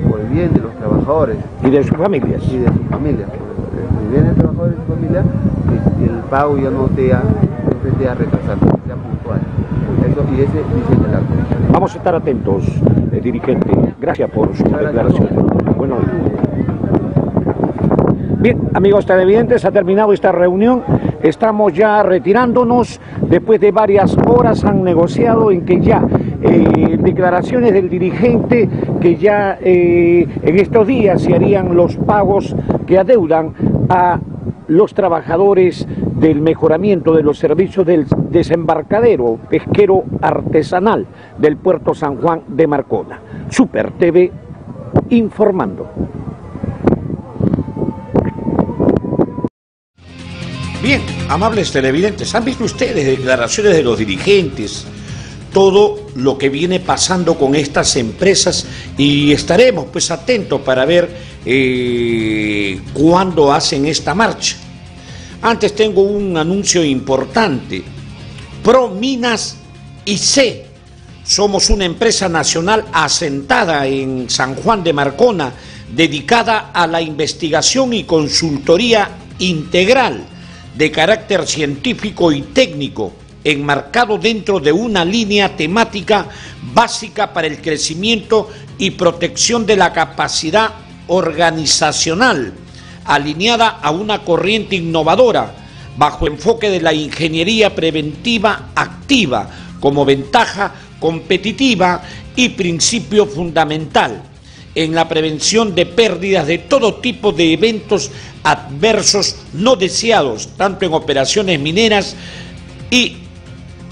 K: por el bien de los trabajadores
J: Y de sus familias.
K: y de sus familias, por el bien de los trabajadores y su familia, que el pago ya no te ha, no se te ha retrasado, sea puntual. Eso, y ese dice el acto.
J: Vamos a estar atentos, eh, dirigente. Gracias por su
K: gracias.
J: declaración. Bueno, bien, amigos televidentes, ha terminado esta reunión. Estamos ya retirándonos. Después de varias horas han negociado en que ya eh, declaraciones del dirigente que ya eh, en estos días se harían los pagos que adeudan a los trabajadores del mejoramiento de los servicios del desembarcadero pesquero artesanal del puerto San Juan de Marcona. Super TV informando.
F: Bien, amables televidentes, ¿han visto ustedes declaraciones de los dirigentes? Todo lo que viene pasando con estas empresas y estaremos pues atentos para ver eh, cuándo hacen esta marcha. Antes tengo un anuncio importante. Pro Minas y C. Somos una empresa nacional asentada en San Juan de Marcona, dedicada a la investigación y consultoría integral de carácter científico y técnico, enmarcado dentro de una línea temática básica para el crecimiento y protección de la capacidad organizacional, alineada a una corriente innovadora, bajo enfoque de la ingeniería preventiva activa como ventaja competitiva y principio fundamental en la prevención de pérdidas de todo tipo de eventos adversos no deseados, tanto en operaciones mineras y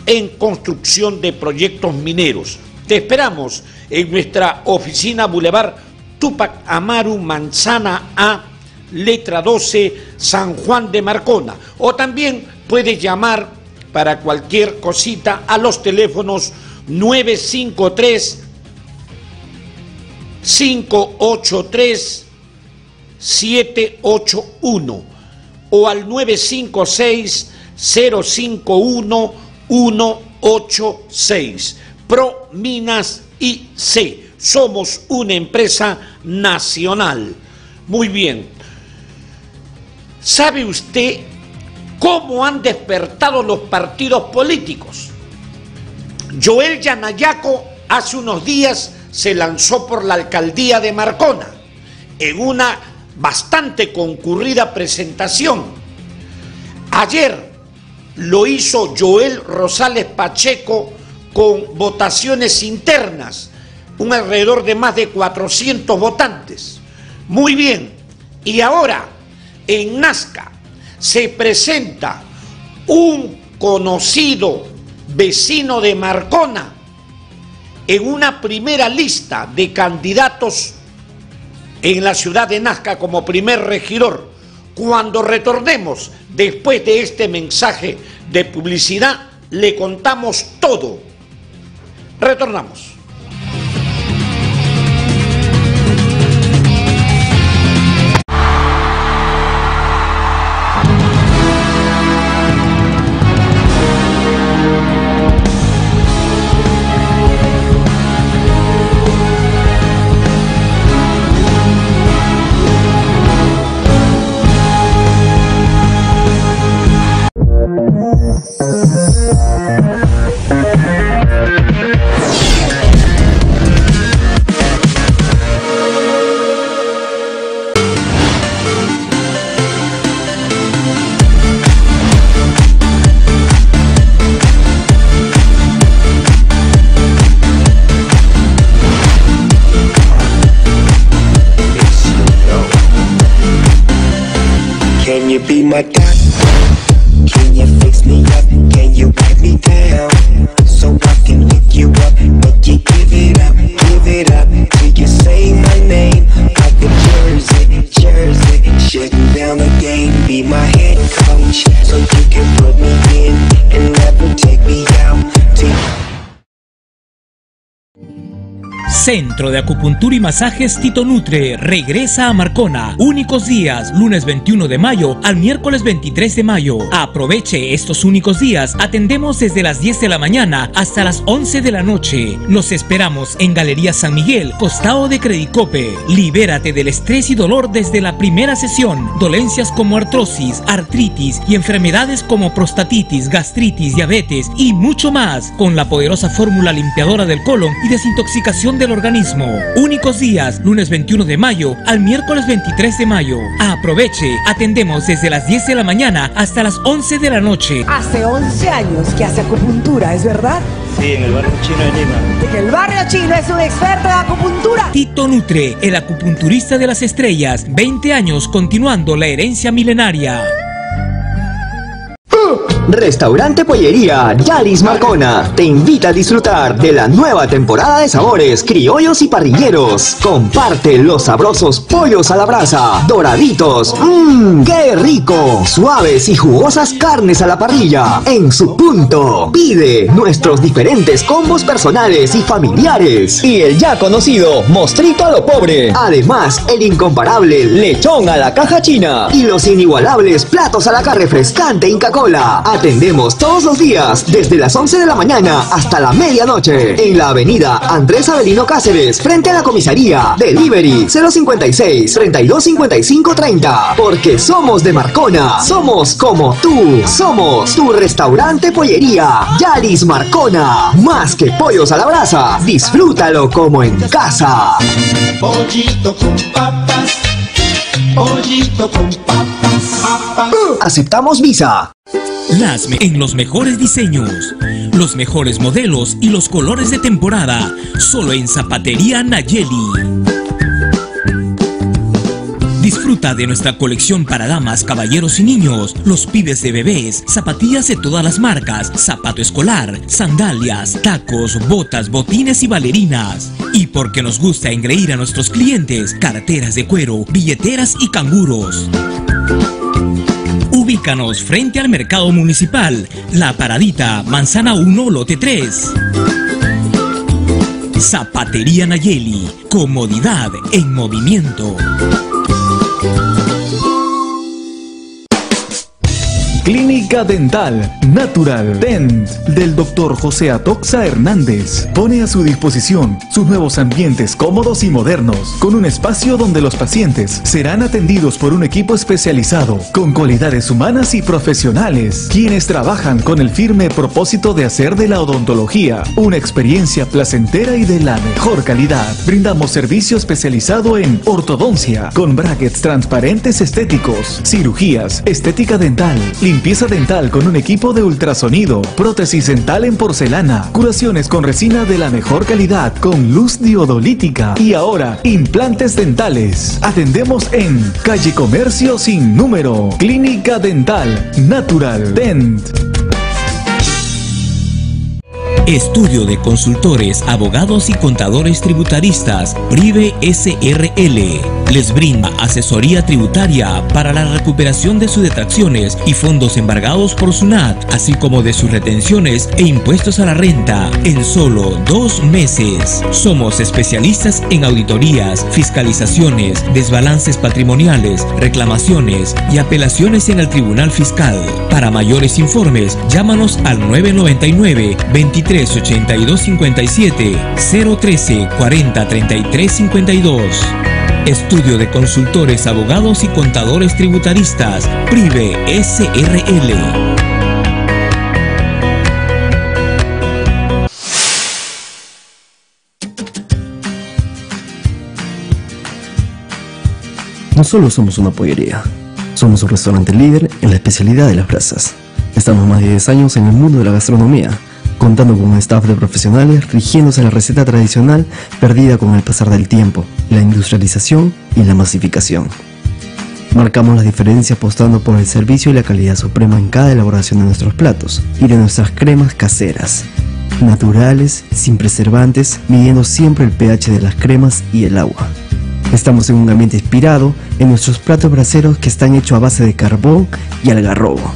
F: en construcción de proyectos mineros. Te esperamos en nuestra oficina Boulevard Tupac Amaru Manzana A, letra 12, San Juan de Marcona. O también puedes llamar para cualquier cosita a los teléfonos 953 583 781 o al 956 051 186. Pro Minas y C. Somos una empresa nacional. Muy bien. ¿Sabe usted cómo han despertado los partidos políticos? Joel Yanayaco hace unos días se lanzó por la alcaldía de Marcona en una bastante concurrida presentación. Ayer lo hizo Joel Rosales Pacheco con votaciones internas, un alrededor de más de 400 votantes. Muy bien, y ahora en Nazca se presenta un conocido vecino de Marcona en una primera lista de candidatos en la ciudad de Nazca como primer regidor. Cuando retornemos después de este mensaje de publicidad, le contamos todo. Retornamos.
A: Centro de Acupuntura y Masajes Tito Nutre regresa a Marcona. Únicos días, lunes 21 de mayo al miércoles 23 de mayo. Aproveche estos únicos días. Atendemos desde las 10 de la mañana hasta las 11 de la noche. Los esperamos en Galería San Miguel, costado de Credicope. Libérate del estrés y dolor desde la primera sesión. Dolencias como artrosis, artritis y enfermedades como prostatitis, gastritis, diabetes y mucho más con la poderosa fórmula limpiadora del colon y desintoxicación del organismo. Únicos días, lunes 21 de mayo al miércoles 23 de mayo. Aproveche, atendemos desde las 10 de la mañana hasta las 11 de la noche.
L: Hace 11 años que hace acupuntura, ¿es verdad?
M: Sí, en el barrio chino de Lima.
L: En el barrio chino es un experto en acupuntura.
A: Tito Nutre, el acupunturista de las estrellas, 20 años continuando la herencia milenaria.
N: Restaurante Pollería Yalis Marcona te invita a disfrutar de la nueva temporada de sabores criollos y parrilleros. Comparte los sabrosos pollos a la brasa, doraditos, mmm, qué rico, suaves y jugosas carnes a la parrilla. En su punto, pide nuestros diferentes combos personales y familiares. Y el ya conocido mostrito a lo pobre. Además, el incomparable lechón a la caja china y los inigualables platos a la carne refrescante Inca Cola. Atendemos todos los días, desde las 11 de la mañana hasta la medianoche, en la avenida Andrés Avelino Cáceres, frente a la comisaría. Delivery 056 3255 30. Porque somos de Marcona, somos como tú, somos tu restaurante pollería, Yalis Marcona. Más que pollos a la brasa, disfrútalo como en casa.
O: Pollito con papas, pollito con papas.
N: Aceptamos visa.
A: En los mejores diseños, los mejores modelos y los colores de temporada, solo en Zapatería Nayeli. Disfruta de nuestra colección para damas, caballeros y niños, los pibes de bebés, zapatillas de todas las marcas, zapato escolar, sandalias, tacos, botas, botines y bailarinas. Y porque nos gusta engreír a nuestros clientes, carteras de cuero, billeteras y canguros. Ubícanos frente al mercado municipal, La Paradita, Manzana 1, Lote 3. Zapatería Nayeli, comodidad en movimiento.
B: Clínica Dental Natural Dent del Dr. José Atoxa Hernández pone a su disposición sus nuevos ambientes cómodos y modernos con un espacio donde los pacientes serán atendidos por un equipo especializado con cualidades humanas y profesionales quienes trabajan con el firme propósito de hacer de la odontología una experiencia placentera y de la mejor calidad. Brindamos servicio especializado en ortodoncia con brackets transparentes estéticos, cirugías, estética dental, limpieza dental con un equipo de ultrasonido, prótesis dental en porcelana, curaciones con resina de la mejor calidad con luz diodolítica y ahora implantes dentales. Atendemos en calle Comercio sin número, Clínica Dental Natural Dent.
A: Estudio de consultores, abogados y contadores tributaristas, Prive SRL. Les brinda asesoría tributaria para la recuperación de sus detracciones y fondos embargados por SUNAT, así como de sus retenciones e impuestos a la renta en solo dos meses. Somos especialistas en auditorías, fiscalizaciones, desbalances patrimoniales, reclamaciones y apelaciones en el Tribunal Fiscal. Para mayores informes, llámanos al 999 2382 57 013 40 33 52. Estudio de consultores, abogados y contadores tributaristas, Prive SRL.
C: No solo somos una pollería, somos un restaurante líder en la especialidad de las brasas. Estamos más de 10 años en el mundo de la gastronomía, contando con un staff de profesionales rigiéndose la receta tradicional perdida con el pasar del tiempo, la industrialización y la masificación. Marcamos las diferencias apostando por el servicio y la calidad suprema en cada elaboración de nuestros platos y de nuestras cremas caseras, naturales, sin preservantes, midiendo siempre el pH de las cremas y el agua. Estamos en un ambiente inspirado en nuestros platos braseros que están hechos a base de carbón y algarrobo.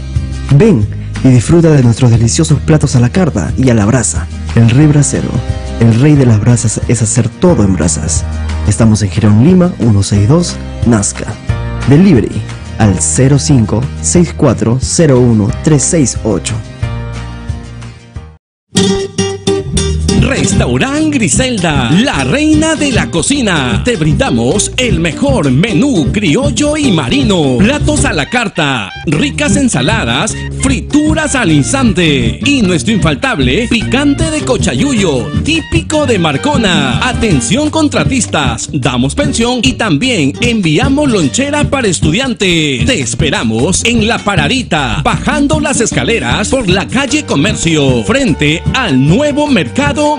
C: Ven y disfruta de nuestros deliciosos platos a la carta y a la brasa. El Rey Brasero. El rey de las brasas es hacer todo en brasas. Estamos en Girón Lima 162, Nazca. Delivery al 05 6401 368.
D: Restaurant Griselda, la reina de la cocina. Te brindamos el mejor menú criollo y marino. Platos a la carta, ricas ensaladas, frituras al instante. Y nuestro infaltable picante de cochayuyo, típico de Marcona. Atención contratistas, damos pensión y también enviamos lonchera para estudiantes. Te esperamos en La Paradita, bajando las escaleras por la calle Comercio, frente al nuevo mercado.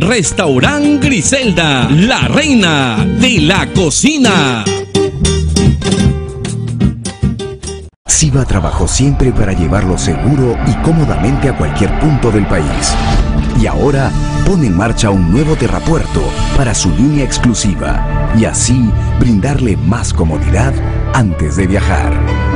D: Restaurant Griselda, la reina de la cocina.
E: Siva trabajó siempre para llevarlo seguro y cómodamente a cualquier punto del país. Y ahora pone en marcha un nuevo terrapuerto para su línea exclusiva y así brindarle más comodidad antes de viajar.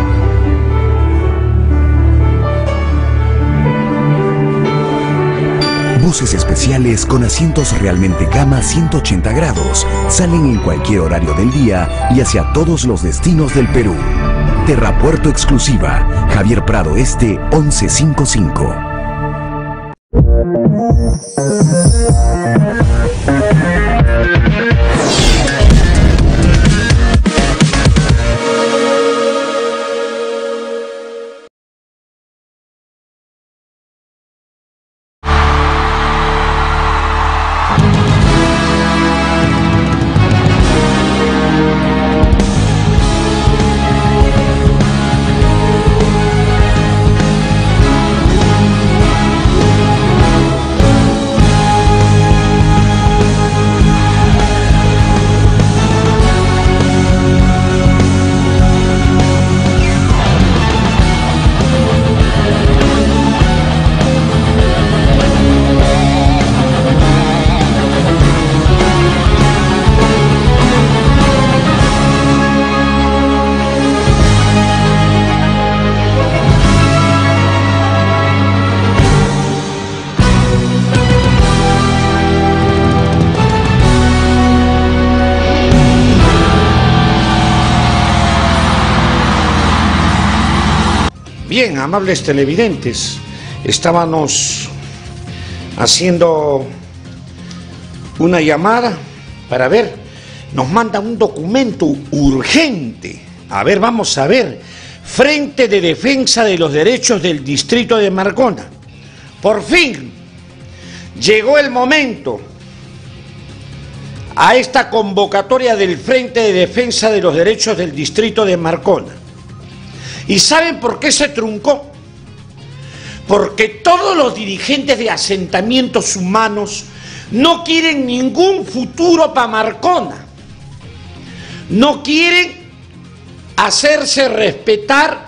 E: Buses especiales con asientos realmente cama 180 grados salen en cualquier horario del día y hacia todos los destinos del Perú. Terrapuerto exclusiva, Javier Prado Este 1155.
F: Bien, amables televidentes, estábamos haciendo una llamada para ver, nos manda un documento urgente. A ver, vamos a ver. Frente de Defensa de los Derechos del Distrito de Marcona. Por fin, llegó el momento a esta convocatoria del Frente de Defensa de los Derechos del Distrito de Marcona. ¿Y saben por qué se truncó? Porque todos los dirigentes de asentamientos humanos no quieren ningún futuro para Marcona. No quieren hacerse respetar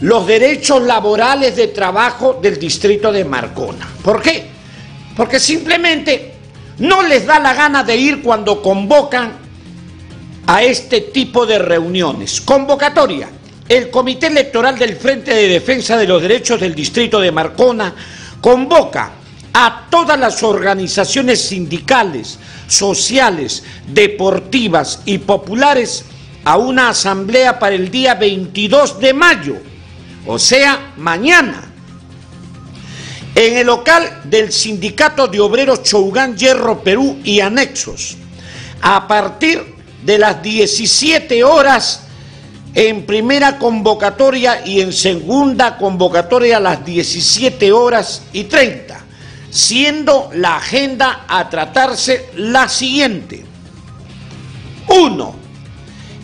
F: los derechos laborales de trabajo del distrito de Marcona. ¿Por qué? Porque simplemente no les da la gana de ir cuando convocan a este tipo de reuniones. Convocatoria el Comité Electoral del Frente de Defensa de los Derechos del Distrito de Marcona convoca a todas las organizaciones sindicales, sociales, deportivas y populares a una asamblea para el día 22 de mayo, o sea, mañana, en el local del Sindicato de Obreros Chougán Hierro Perú y anexos, a partir de las 17 horas en primera convocatoria y en segunda convocatoria a las 17 horas y 30, siendo la agenda a tratarse la siguiente. 1.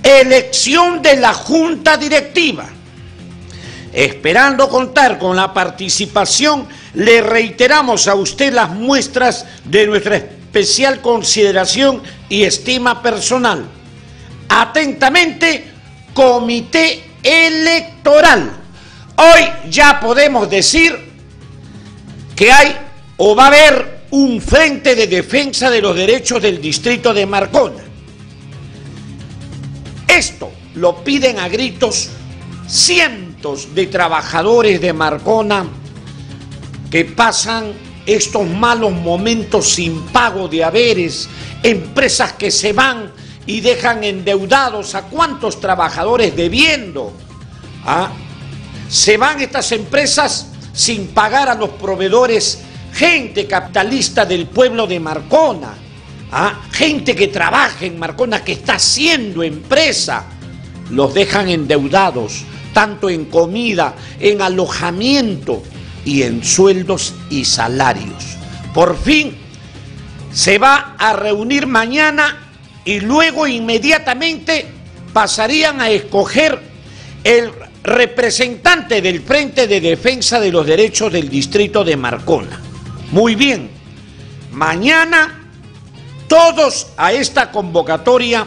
F: Elección de la Junta Directiva. Esperando contar con la participación, le reiteramos a usted las muestras de nuestra especial consideración y estima personal. Atentamente, comité electoral. Hoy ya podemos decir que hay o va a haber un frente de defensa de los derechos del distrito de Marcona. Esto lo piden a gritos cientos de trabajadores de Marcona que pasan estos malos momentos sin pago de haberes, empresas que se van y dejan endeudados a cuántos trabajadores debiendo. ¿Ah? Se van estas empresas sin pagar a los proveedores, gente capitalista del pueblo de Marcona, ¿Ah? gente que trabaja en Marcona, que está haciendo empresa, los dejan endeudados, tanto en comida, en alojamiento y en sueldos y salarios. Por fin se va a reunir mañana y luego inmediatamente pasarían a escoger el representante del Frente de Defensa de los Derechos del Distrito de Marcona. Muy bien, mañana todos a esta convocatoria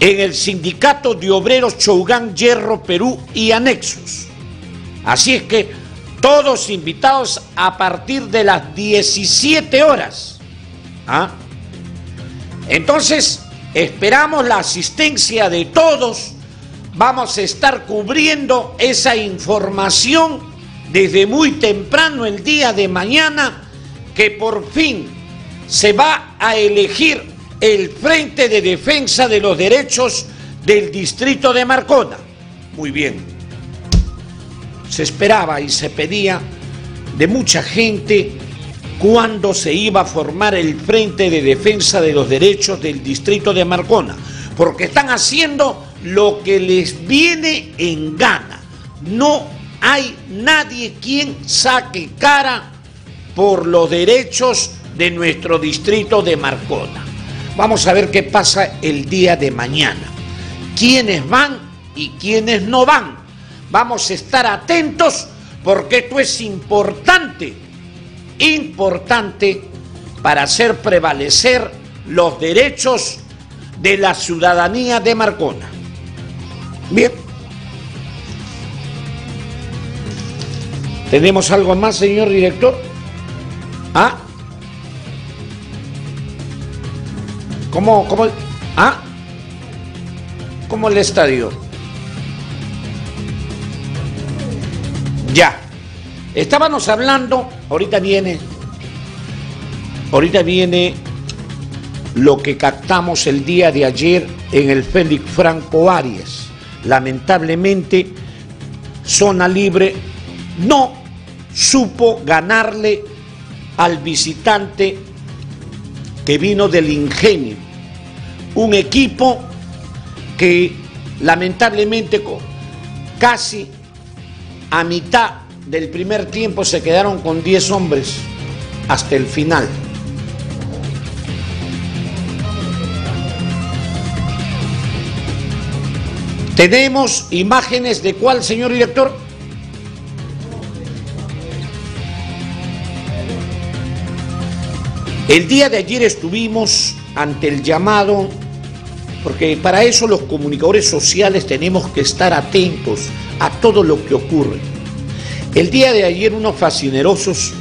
F: en el Sindicato de Obreros Chougán, Hierro, Perú y anexos. Así es que todos invitados a partir de las 17 horas. ¿Ah? Entonces, esperamos la asistencia de todos. Vamos a estar cubriendo esa información desde muy temprano el día de mañana, que por fin se va a elegir el Frente de Defensa de los Derechos del Distrito de Marcona. Muy bien. Se esperaba y se pedía de mucha gente cuándo se iba a formar el Frente de Defensa de los Derechos del Distrito de Marcona, porque están haciendo lo que les viene en gana. No hay nadie quien saque cara por los derechos de nuestro distrito de Marcona. Vamos a ver qué pasa el día de mañana. Quiénes van y quiénes no van. Vamos a estar atentos porque esto es importante, importante para hacer prevalecer los derechos de la ciudadanía de Marcona. Bien. ¿Tenemos algo más, señor director? ¿Ah? ¿Cómo, cómo? ¿Ah? ¿Cómo el estadio? Ya. Estábamos hablando, ahorita viene, ahorita viene lo que captamos el día de ayer en el Félix Franco Arias. Lamentablemente, Zona Libre no supo ganarle al visitante que vino del ingenio. Un equipo que lamentablemente casi a mitad del primer tiempo se quedaron con 10 hombres hasta el final. Tenemos imágenes de cuál, señor director? El día de ayer estuvimos ante el llamado, porque para eso los comunicadores sociales tenemos que estar atentos a todo lo que ocurre. El día de ayer unos fascinerosos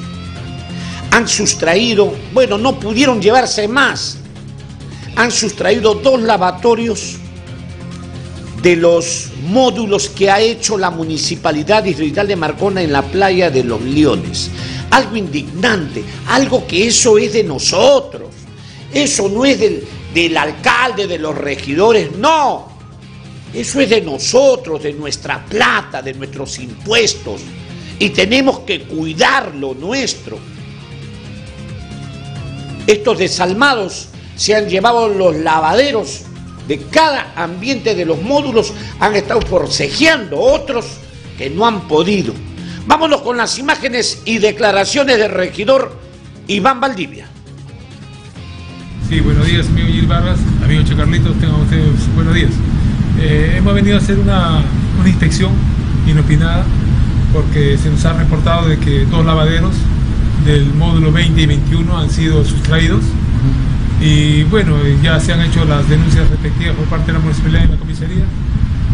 F: han sustraído, bueno, no pudieron llevarse más, han sustraído dos lavatorios de los módulos que ha hecho la Municipalidad Distrital de Marcona en la playa de los Leones. Algo indignante, algo que eso es de nosotros, eso no es del, del alcalde, de los regidores, no, eso es de nosotros, de nuestra plata, de nuestros impuestos, y tenemos que cuidar lo nuestro. Estos desalmados se han llevado los lavaderos de cada ambiente de los módulos, han estado forcejeando, otros que no han podido. Vámonos con las imágenes y declaraciones del regidor Iván Valdivia.
P: Sí, buenos días, amigo Gil Vargas, amigo Che Carlitos, tengan ustedes buenos días. Eh, hemos venido a hacer una inspección inopinada porque se nos ha reportado de que dos lavaderos del módulo 20 y 21 han sido sustraídos y bueno, ya se han hecho las denuncias respectivas por parte de la municipalidad y la comisaría,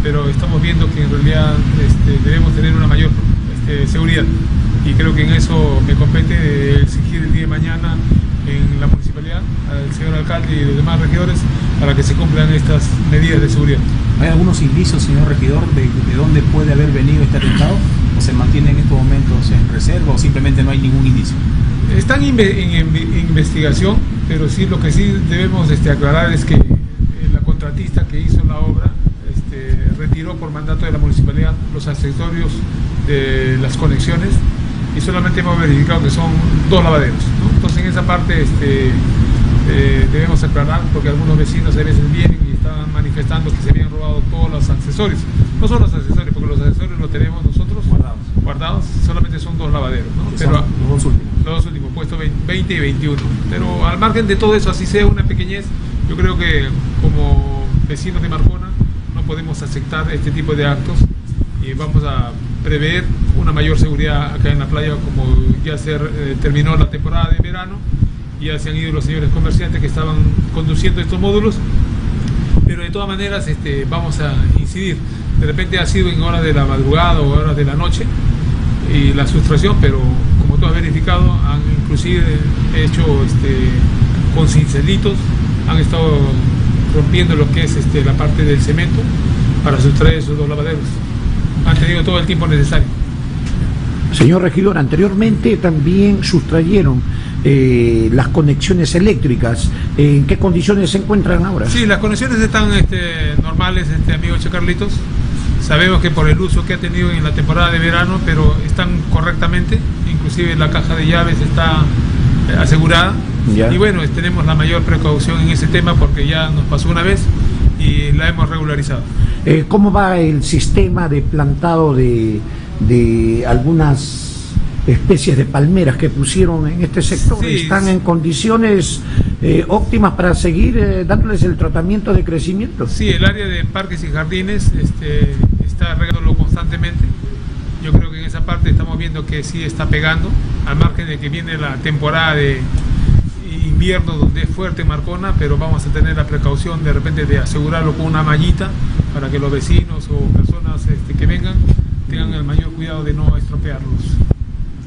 P: pero estamos viendo que en realidad este, debemos tener una mayor eh, seguridad. Y creo que en eso me compete exigir el día de mañana en la municipalidad al señor alcalde y los demás regidores para que se cumplan estas medidas de seguridad.
I: ¿Hay algunos indicios, señor regidor, de, de dónde puede haber venido este atentado? ¿O se mantiene en estos momentos en reserva o simplemente no hay ningún indicio?
P: Están en, investigación, pero sí lo que sí debemos este, aclarar es que eh, la contratista que hizo la obra este, retiró por mandato de la municipalidad los accesorios de las conexiones y solamente hemos verificado que son dos lavaderos. Entonces en esa parte este, eh, debemos aclarar porque algunos vecinos a veces vienen y están manifestando que se habían robado todos los accesorios. No son los accesorios, porque los accesorios los tenemos nosotros guardados, guardados solamente son dos lavaderos. Pero
I: los dos últimos.
P: Los dos últimos, puestos 20 y 21. Pero al margen de todo eso, así sea una pequeñez, yo creo que como vecinos de Marcona no podemos aceptar este tipo de actos y vamos a prever una mayor seguridad acá en la playa como ya se eh, terminó la temporada de verano, ya se han ido los señores comerciantes que estaban conduciendo estos módulos, pero de todas maneras este, vamos a incidir. De repente ha sido en horas de la madrugada o horas de la noche y la sustracción, pero como tú has verificado, han inclusive hecho este, con cincelitos, han estado rompiendo lo que es este, la parte del cemento para sustraer esos dos lavaderos. Han tenido todo el tiempo necesario.
F: Señor regidor, anteriormente también sustrayeron eh, las conexiones eléctricas. ¿En qué condiciones se encuentran ahora?
P: Sí, las conexiones están este, normales, este amigo Che Carlitos. Sabemos que por el uso que ha tenido en la temporada de verano, pero están correctamente, inclusive la caja de llaves está eh, asegurada. Y bueno, tenemos la mayor precaución en ese tema porque ya nos pasó una vez y la hemos regularizado.
F: Eh, ¿Cómo va el sistema de plantado de, de algunas especies de palmeras que pusieron en este sector? ¿Están en condiciones eh, óptimas para seguir eh, dándoles el tratamiento de crecimiento?
P: Sí, el área de parques y jardines este, está regándolo constantemente. Yo creo que en esa parte estamos viendo que sí está pegando, al margen de que viene la temporada de invierno donde es fuerte Marcona, pero vamos a tener la precaución de repente de asegurarlo con una mallita para que los vecinos o personas este, que vengan tengan el mayor cuidado de no estropearlos.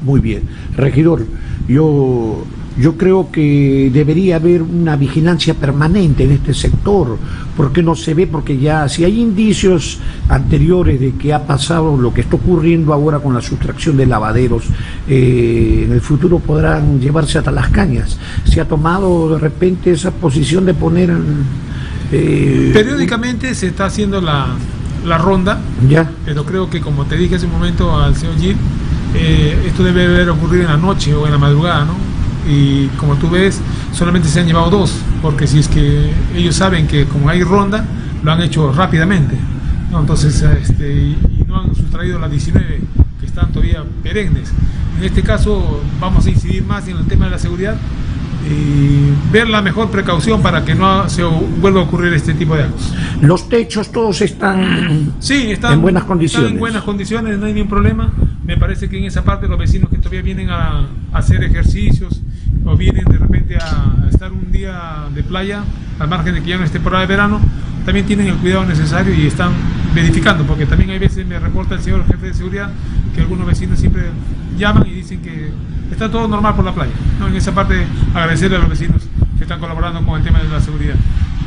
F: Muy bien. Regidor, yo yo creo que debería haber una vigilancia permanente en este sector, porque no se ve, porque ya si hay indicios anteriores de que ha pasado lo que está ocurriendo ahora con la sustracción de lavaderos, eh, en el futuro podrán llevarse hasta las cañas. Se ha tomado de repente esa posición de poner...
P: Eh, Periódicamente se está haciendo la, ronda,
F: ya.
P: pero creo que como te dije hace un momento al señor Gil, eh, esto debe haber ocurrido en la noche o en la madrugada, ¿no? y como tú ves, solamente se han llevado dos, porque si es que ellos saben que como hay ronda, lo han hecho rápidamente. Entonces, este, y, no han sustraído las 19 que están todavía perennes. En este caso, vamos a incidir más en el tema de la seguridad y ver la mejor precaución para que no se vuelva a ocurrir este tipo de actos.
F: Los techos todos están,
P: sí, están
F: en buenas condiciones.
P: Están en buenas condiciones, no hay ningún problema. Me parece que en esa parte los vecinos que todavía vienen a hacer ejercicios, o vienen de repente a estar un día de playa, al margen de que ya no es temporada de verano, también tienen el cuidado necesario y están verificando, porque también hay veces me reporta el señor jefe de seguridad que algunos vecinos siempre llaman y dicen que está todo normal por la playa. ¿no? En esa parte agradecerle a los vecinos que están colaborando con el tema de la seguridad.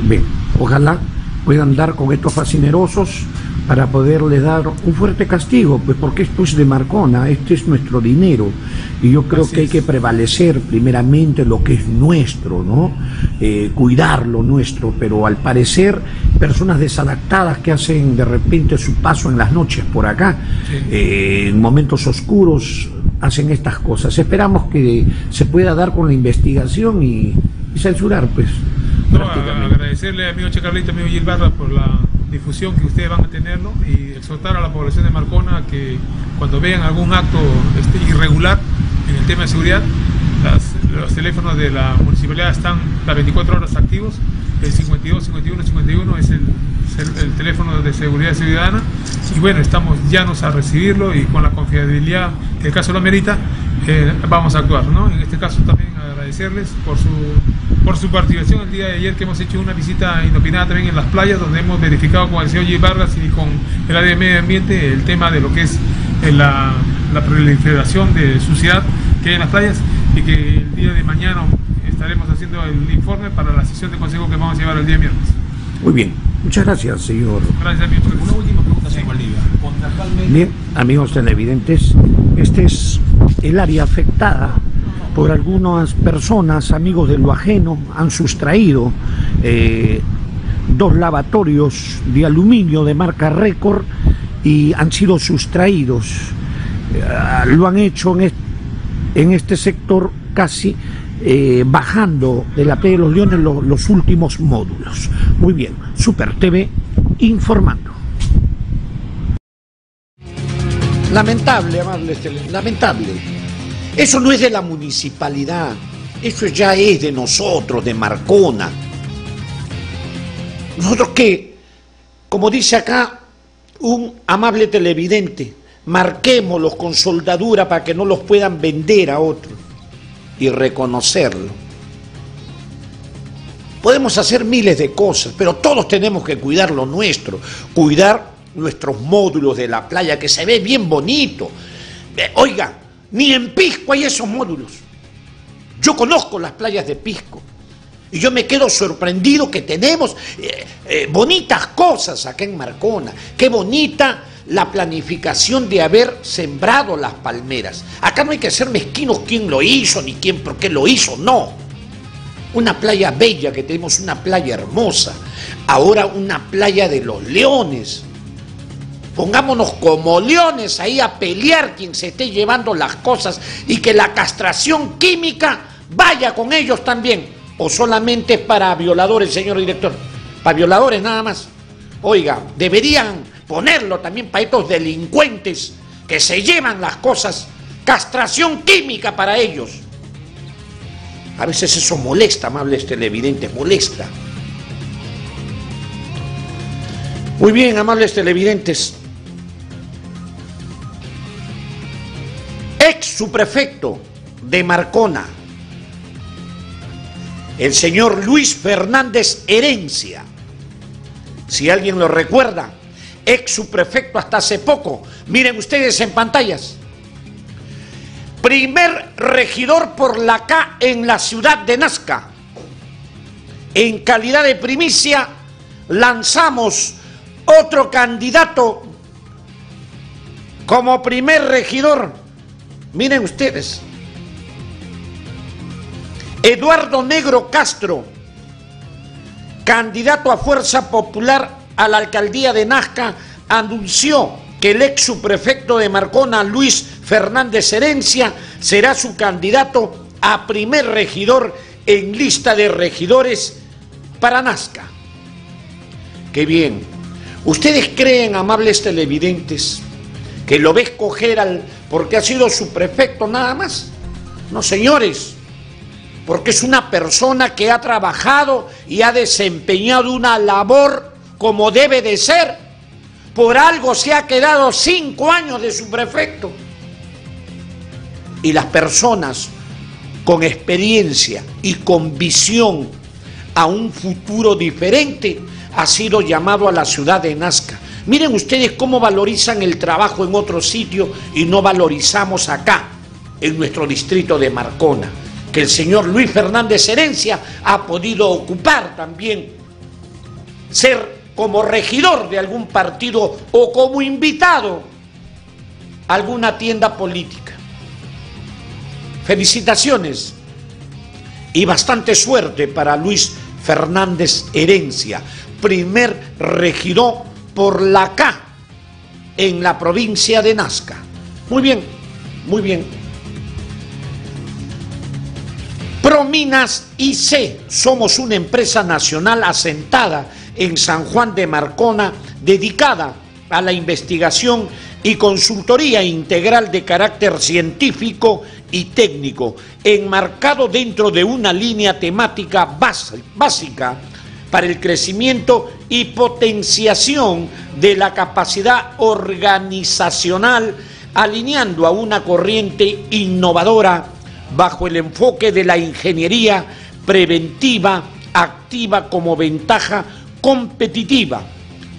F: Bien, ojalá puedan dar con estos fascinerosos para poderle dar un fuerte castigo, pues porque esto es de Marcona, este es nuestro dinero, y yo creo que hay que prevalecer primeramente lo que es nuestro, ¿no? Eh, cuidar lo nuestro, pero al parecer personas desadaptadas que hacen de repente su paso en las noches por acá, eh, en momentos oscuros, hacen estas cosas. Esperamos que se pueda dar con la investigación y, censurar, pues.
P: No, agradecerle a amigo Che Carlito, amigo Gilbarra por la difusión que ustedes van a tenerlo y exhortar a la población de Marcona que cuando vean algún acto este, irregular en el tema de seguridad, los teléfonos de la municipalidad están las 24 horas activos, el 52, 51, 51 es el, el, teléfono de seguridad ciudadana y bueno, estamos llanos a recibirlo y con la confiabilidad que el caso lo amerita, eh, vamos a actuar. ¿no? En este caso también agradecerles por su, por su participación el día de ayer que hemos hecho una visita inopinada también en las playas donde hemos verificado con el señor G. Vargas y con el área de medio ambiente el tema de lo que es eh, la, la proliferación de suciedad que hay en las playas y que el día de mañana estaremos haciendo el informe para la sesión de consejo que vamos a llevar el día viernes.
F: Muy bien, muchas gracias, señor.
P: Gracias, amigo.
I: Una última pregunta, señor Valdivia.
F: Bien, amigos televidentes, este es el área afectada por algunas personas, amigos de lo ajeno, han sustraído eh, dos lavatorios de aluminio de marca récord y han sido sustraídos. Eh, lo han hecho en, este sector casi eh, bajando de la P de los Leones los últimos módulos. Muy bien, Super TV informando. Lamentable, amables, lamentable. Eso no es de la municipalidad, eso ya es de nosotros, de Marcona. Nosotros que, como dice acá un amable televidente, marquémoslos con soldadura para que no los puedan vender a otros y reconocerlo. Podemos hacer miles de cosas, pero todos tenemos que cuidar lo nuestro, cuidar nuestros módulos de la playa, que se ve bien bonito. Eh, Oiga, ni en Pisco hay esos módulos. Yo conozco las playas de Pisco y yo me quedo sorprendido que tenemos eh, eh, bonitas cosas acá en Marcona. Qué bonita la planificación de haber sembrado las palmeras. Acá no hay que ser mezquinos quién lo hizo ni quién por qué lo hizo, no. Una playa bella que tenemos, una playa hermosa. Ahora una playa de los leones. Pongámonos como leones ahí a pelear quien se esté llevando las cosas y que la castración química vaya con ellos también. O solamente para violadores, señor director. Para violadores nada más. Oiga, deberían ponerlo también para estos delincuentes que se llevan las cosas. Castración química para ellos. A veces eso molesta, amables televidentes, molesta. Muy bien, amables televidentes. Ex subprefecto de Marcona, el señor Luis Fernández Herencia. Si alguien lo recuerda, ex subprefecto hasta hace poco. Miren ustedes en pantallas. Primer regidor por la K en la ciudad de Nazca. En calidad de primicia, lanzamos otro candidato como primer regidor. Miren ustedes. Eduardo Negro Castro, candidato a Fuerza Popular a la alcaldía de Nazca, anunció que el ex subprefecto de Marcona, Luis Fernández Herencia, será su candidato a primer regidor en lista de regidores para Nazca. Qué bien. ¿Ustedes creen, amables televidentes, que lo ve escoger al, porque ha sido su prefecto nada más? No, señores, porque es una persona que ha trabajado y ha desempeñado una labor como debe de ser. Por algo se ha quedado cinco años de su prefecto. Y las personas con experiencia y con visión a un futuro diferente ha sido llamado a la ciudad de Nazca. Miren ustedes cómo valorizan el trabajo en otro sitio y no valorizamos acá, en nuestro distrito de Marcona que el señor Luis Fernández Herencia ha podido ocupar también, ser como regidor de algún partido o como invitado a alguna tienda política. Felicitaciones y bastante suerte para Luis Fernández Herencia, primer regidor por la K en la provincia de Nazca. Muy bien, muy bien. Prominas IC, somos una empresa nacional asentada en San Juan de Marcona, dedicada a la investigación y consultoría integral de carácter científico y técnico, enmarcado dentro de una línea temática básica para el crecimiento y potenciación de la capacidad organizacional, alineando a una corriente innovadora bajo el enfoque de la ingeniería preventiva activa como ventaja competitiva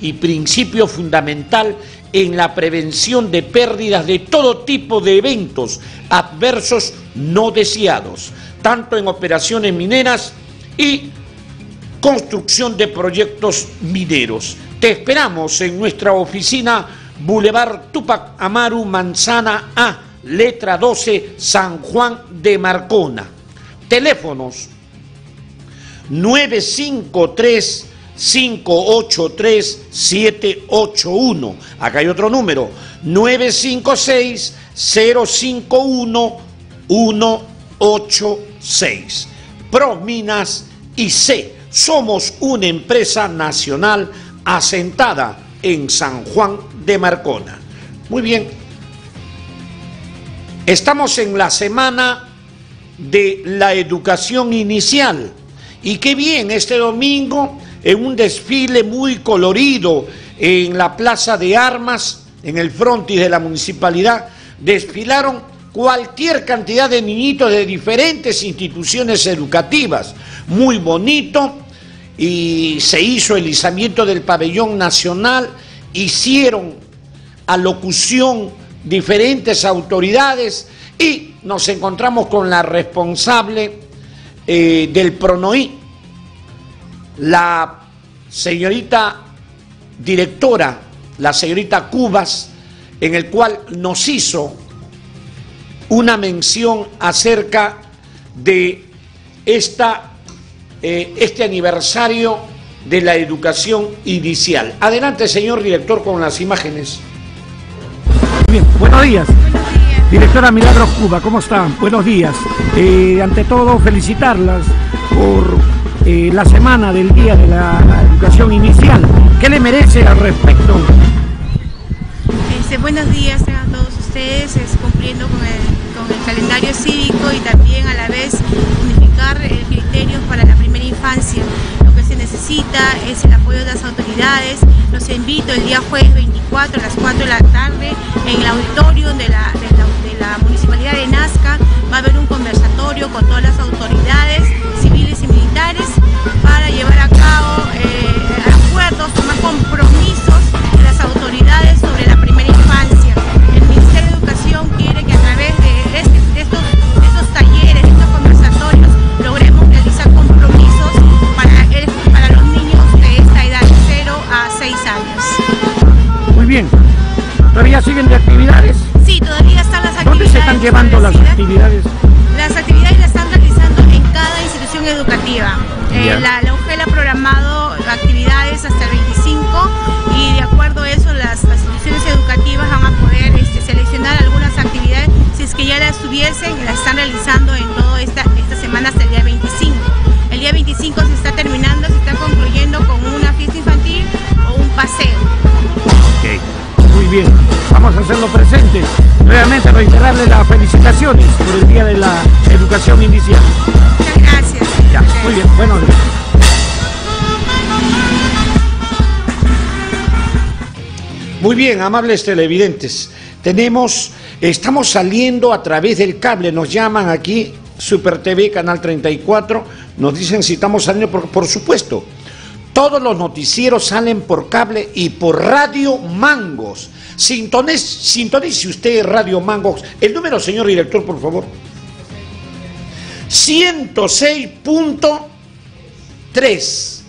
F: y principio fundamental en la prevención de pérdidas de todo tipo de eventos adversos no deseados, tanto en operaciones mineras y construcción de proyectos mineros. Te esperamos en nuestra oficina Boulevard Tupac Amaru Manzana A letra 12, San Juan de Marcona. Teléfonos 953 583 781. Acá hay otro número, 956 051 186. Prominas y C. Somos una empresa nacional asentada en San Juan de Marcona. Muy bien, Estamos en la semana de la educación inicial. Y qué bien, este domingo, en un desfile muy colorido en la Plaza de Armas, en el frontis de la municipalidad, desfilaron cualquier cantidad de niñitos de diferentes instituciones educativas. Muy bonito, y se hizo el izamiento del pabellón nacional, hicieron alocución diferentes autoridades y nos encontramos con la responsable eh, del PRONOI, la señorita directora, la señorita Cubas, en el cual nos hizo una mención acerca de esta, eh, este aniversario de la educación inicial. Adelante, señor director, con las imágenes.
J: Bien, buenos días. Directora Milagros Cuba, ¿cómo están? Buenos días. Eh, ante todo, felicitarlas por eh, la semana del Día de la Educación Inicial. ¿Qué le merece al respecto?
Q: Este, buenos días a todos ustedes, es cumpliendo con el, con el calendario cívico y también a la vez unificar eh, criterios para la Lo que se necesita es el apoyo de las autoridades. Los invito el día jueves 24 a las 4 de la tarde en el auditorio de la, de la, Municipalidad de Nazca. Va a haber un conversatorio con todas las autoridades civiles y militares para llevar a cabo eh, acuerdos, tomar compromisos
J: ¿Todavía siguen de actividades?
Q: Sí, todavía están las actividades.
J: ¿Dónde se están llevando las actividades?
Q: Las actividades las están realizando en cada institución educativa. Eh, la, la UGEL ha programado actividades hasta el 25 y de acuerdo a eso las, las instituciones educativas van a poder este, seleccionar algunas actividades si es que ya las tuviesen, las están realizando en toda esta,
J: bien, vamos a hacerlo presente. Nuevamente reiterarle las felicitaciones por el Día de la Educación Inicial.
Q: Muchas gracias.
J: Ya, muy bien, buenos días.
F: Muy bien, amables televidentes. Tenemos, estamos saliendo a través del cable, nos llaman aquí, Super TV, Canal 34, nos dicen si estamos saliendo, por, por supuesto. Todos los noticieros salen por cable y por Radio Mangos. Sintonice, usted Radio Mangos. El número, señor director, por favor. 106.3.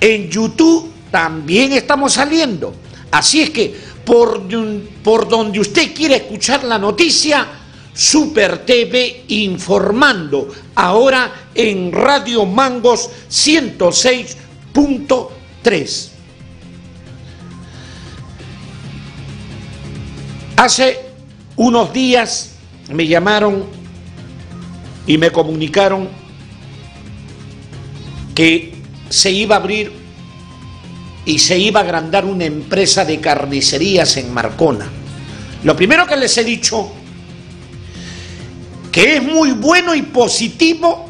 F: En YouTube también estamos saliendo. Así es que por, por donde usted quiera escuchar la noticia, Super TV informando. Ahora en Radio Mangos 106.3. Hace unos días me llamaron y me comunicaron que se iba a abrir y se iba a agrandar una empresa de carnicerías en Marcona. Lo primero que les he dicho, que es muy bueno y positivo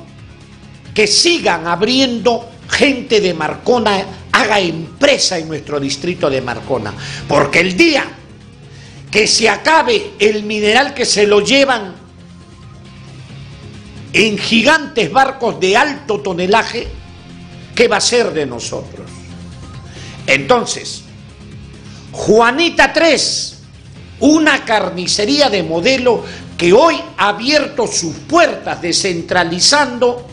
F: que sigan abriendo gente de Marcona, haga empresa en nuestro distrito de Marcona, porque el día que se acabe el mineral que se lo llevan en gigantes barcos de alto tonelaje, ¿qué va a ser de nosotros? Entonces, Juanita 3, una carnicería de modelo que hoy ha abierto sus puertas descentralizando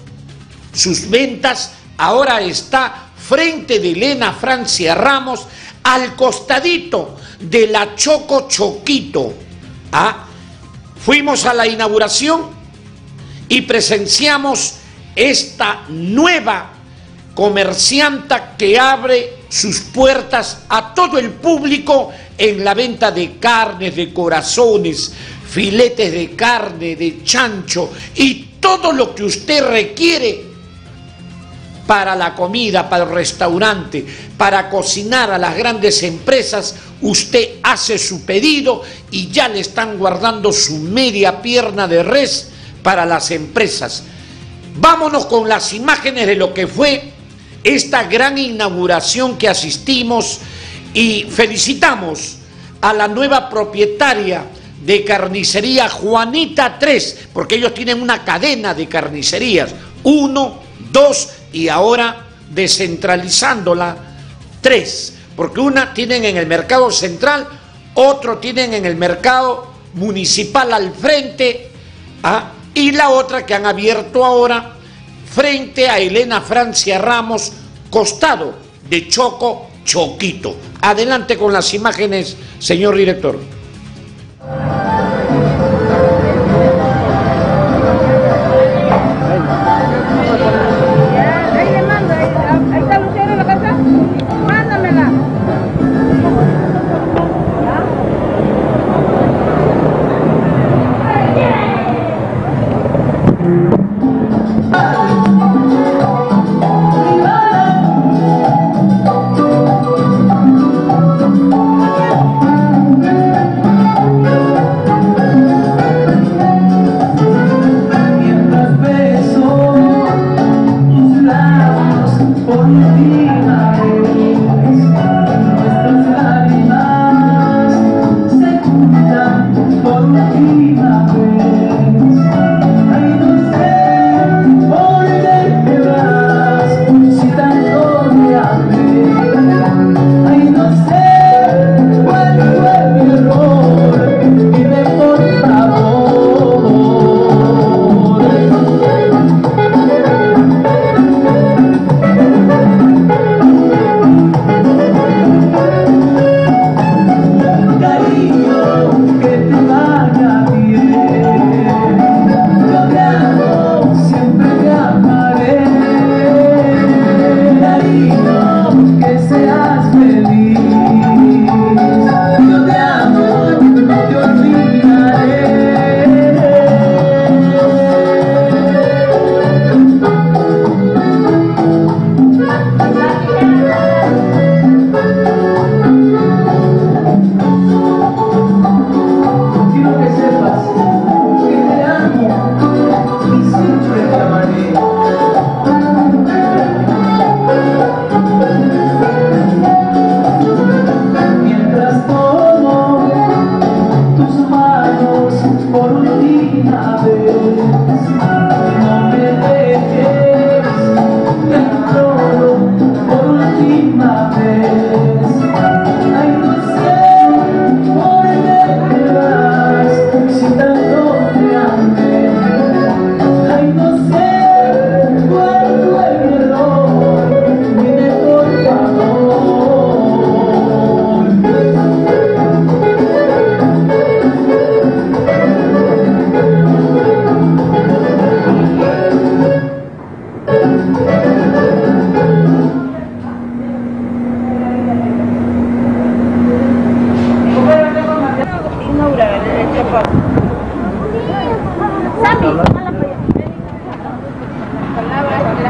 F: sus ventas, ahora está frente de Elena Francia Ramos, al costadito de la Choco Choquito. Ah, fuimos a la inauguración y presenciamos esta nueva comercianta que abre sus puertas a todo el público en la venta de carnes, de corazones, filetes de carne, de chancho y todo lo que usted requiere para la comida, para el restaurante, para cocinar a las grandes empresas, usted hace su pedido y ya le están guardando su media pierna de res para las empresas. Vámonos con las imágenes de lo que fue esta gran inauguración que asistimos y felicitamos a la nueva propietaria de carnicería Juanita 3, porque ellos tienen una cadena de carnicerías, uno, Dos, y ahora
R: descentralizándola. Tres, porque una tienen en el mercado central, otro tienen en el mercado municipal al frente, ¿ah? y la otra que han abierto ahora frente a Elena Francia Ramos, costado de Choco Choquito. Adelante con las imágenes, señor director.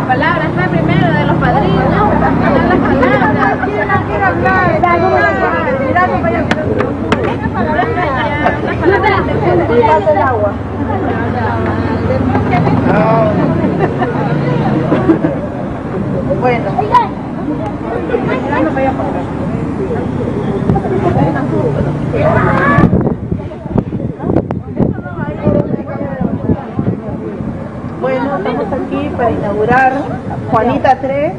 S: palabras, fue primero de los padrinos, hablar las palabras. el agua. Bueno. Oigan. aquí para inaugurar Juanita 3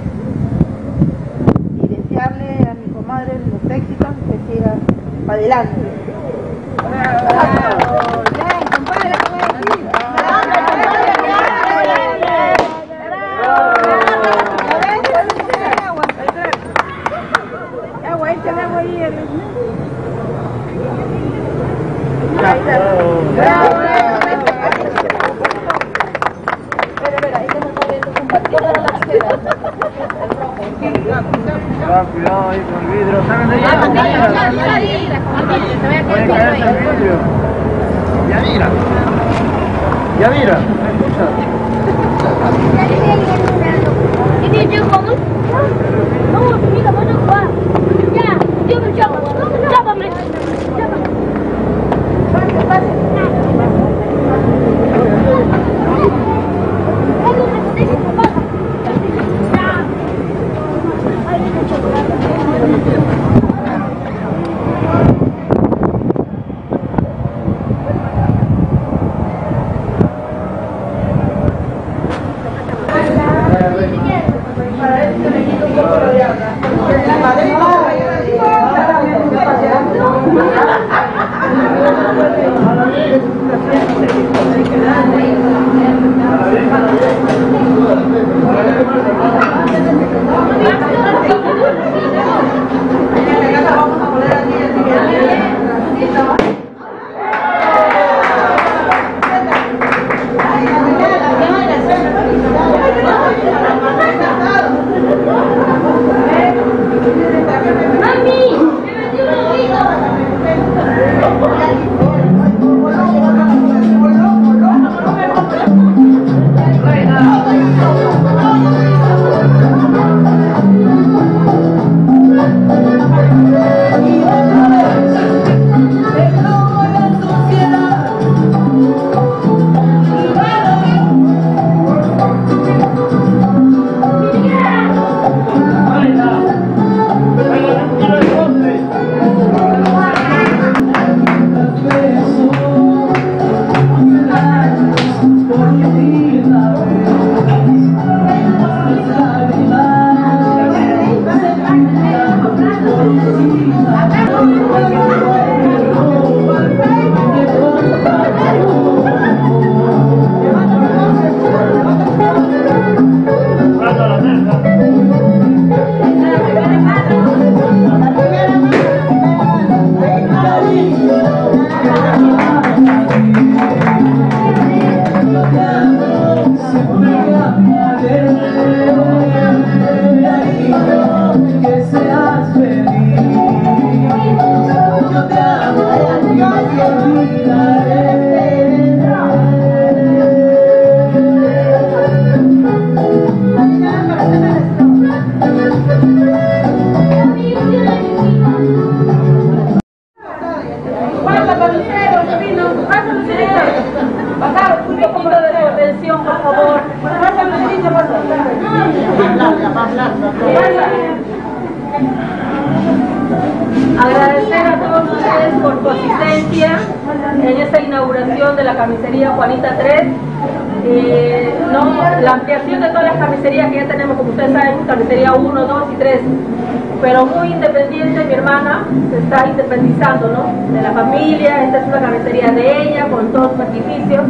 T: De
U: la familia, esta es una camisería de ella, con todo su sacrificio,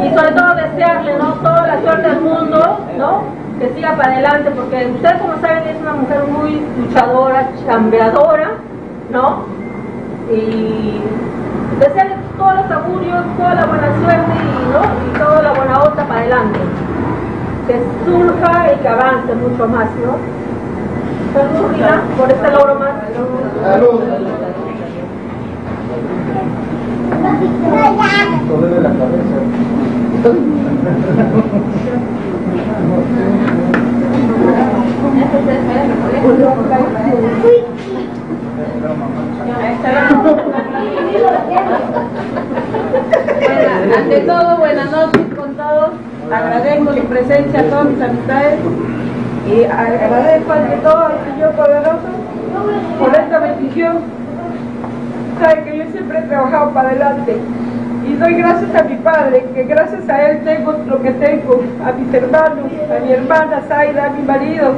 U: y sobre todo desearle, ¿no? Toda la suerte del mundo, ¿no? Que siga para adelante, porque usted, como saben, es una mujer muy luchadora, chambeadora, ¿no? Y desearle todos los augurios, toda la buena suerte y, ¿no? y toda la buena onda para adelante. Que surja y que avance mucho más, ¿no? Salud, por este logro más. Salud.
V: La cabeza.
U: Ante todo, buenas noches con todos. Agradezco su presencia a todas mis amistades y agradezco ante todo al Señor Poderoso por esta bendición. Sabe que yo siempre he trabajado para adelante doy gracias a mi padre, que gracias a él tengo lo que tengo, a mis hermanos, a mi hermana Zaira, a mi marido,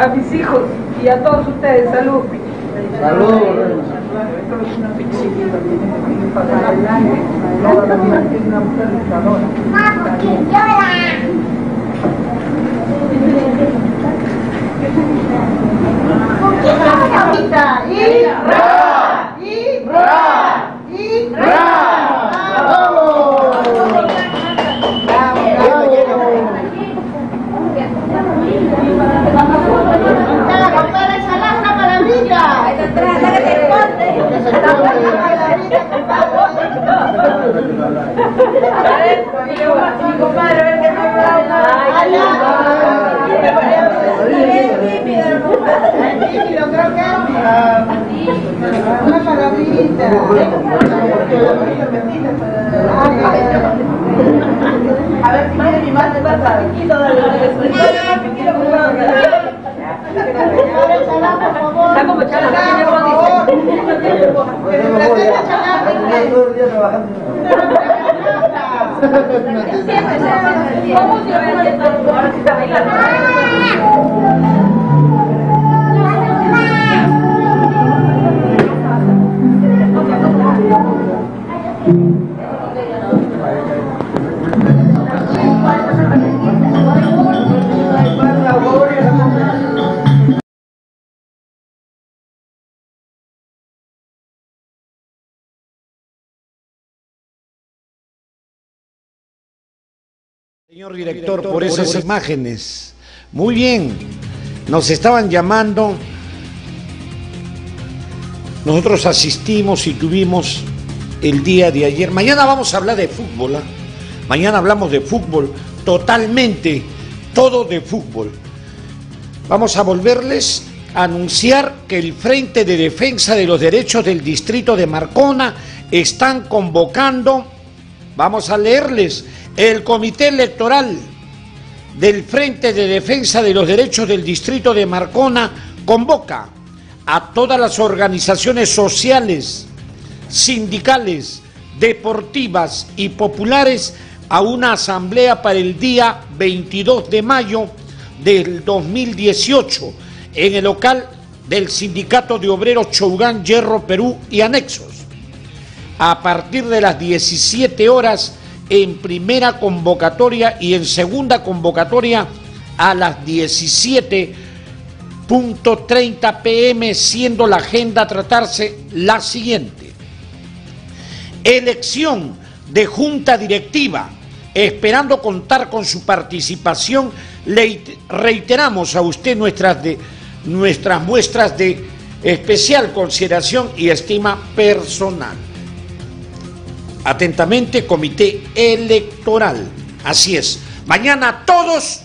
U: a mis hijos y a todos ustedes. Salud.
V: Salud.
U: Y ra, y ra, y ra. Mi compadre, a ver qué creo que Una palabrita. A ver, si quiere mi madre, va piquito, dale. Piquito, por favor. Está como chala, tiene voz, ¿Cómo se va Ahora
F: Señor director, por esas imágenes. Muy bien, nos estaban llamando. Nosotros asistimos y tuvimos el día de ayer. Mañana vamos a hablar de fútbol. ¿ah? Mañana hablamos de fútbol totalmente todo de fútbol. Vamos a volverles a anunciar que el Frente de Defensa de los Derechos del Distrito de Marcona están convocando, vamos a leerles, el Comité Electoral del Frente de Defensa de los Derechos del Distrito de Marcona convoca a todas las organizaciones sociales, sindicales, deportivas y populares a una asamblea para el día 22 de mayo del 2018 en el local del Sindicato de Obreros Chougán, Hierro, Perú y anexos. A partir de las 17 horas en primera convocatoria y en segunda convocatoria a las 17.30 pm, siendo la agenda a tratarse la siguiente. Elección de junta directiva. Esperando contar con su participación, le reiteramos a usted nuestras, nuestras muestras de especial consideración y estima personal. Atentamente, Comité Electoral. Así es. Mañana todos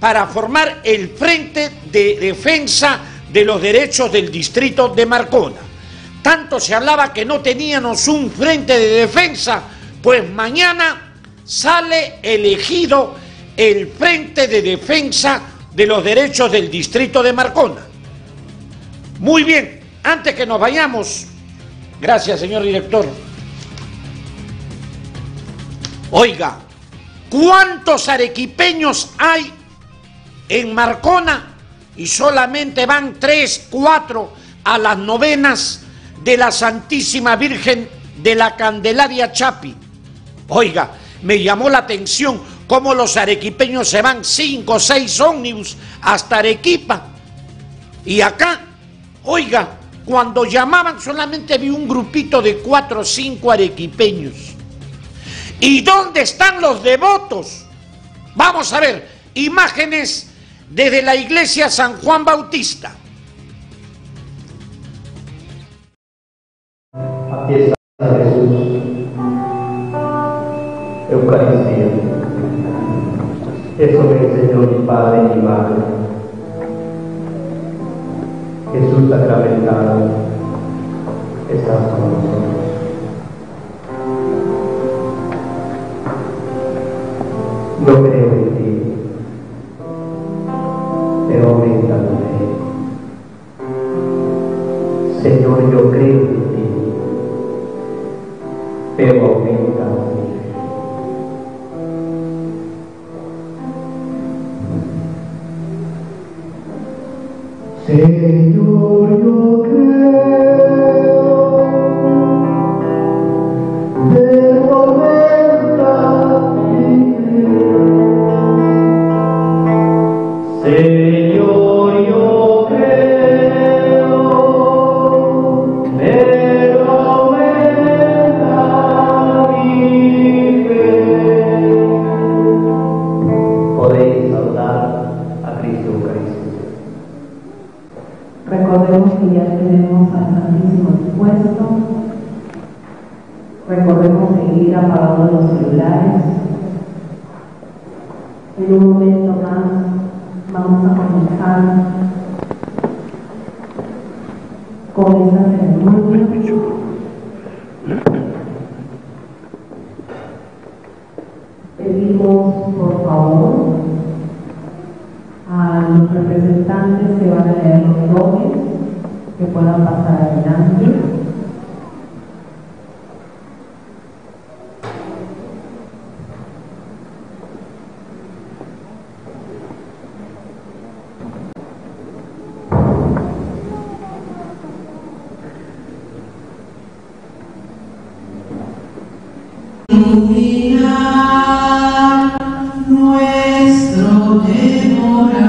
F: para formar el Frente de Defensa de los Derechos del Distrito de Marcona. Tanto se hablaba que no teníamos un frente de defensa, pues mañana sale elegido el Frente de Defensa de los Derechos del Distrito de Marcona. Muy bien, antes que nos vayamos, gracias señor director. Oiga, ¿cuántos arequipeños hay en Marcona? Y solamente van tres, cuatro a las novenas de la Santísima Virgen de la Candelaria Chapi. Oiga, me llamó la atención cómo los arequipeños se van cinco o seis ómnibus hasta Arequipa. Y acá, oiga, cuando llamaban solamente vi un grupito de cuatro o cinco arequipeños. ¿Y dónde están los devotos? Vamos a ver, imágenes desde la iglesia San Juan Bautista.
W: Aquí está Jesús. Eucaristía. Eso me enseñó mi Padre y mi Madre. Jesús sacramentado, estás con nosotros. No creo en ti, pero aumenta mi fe. Señor, yo creo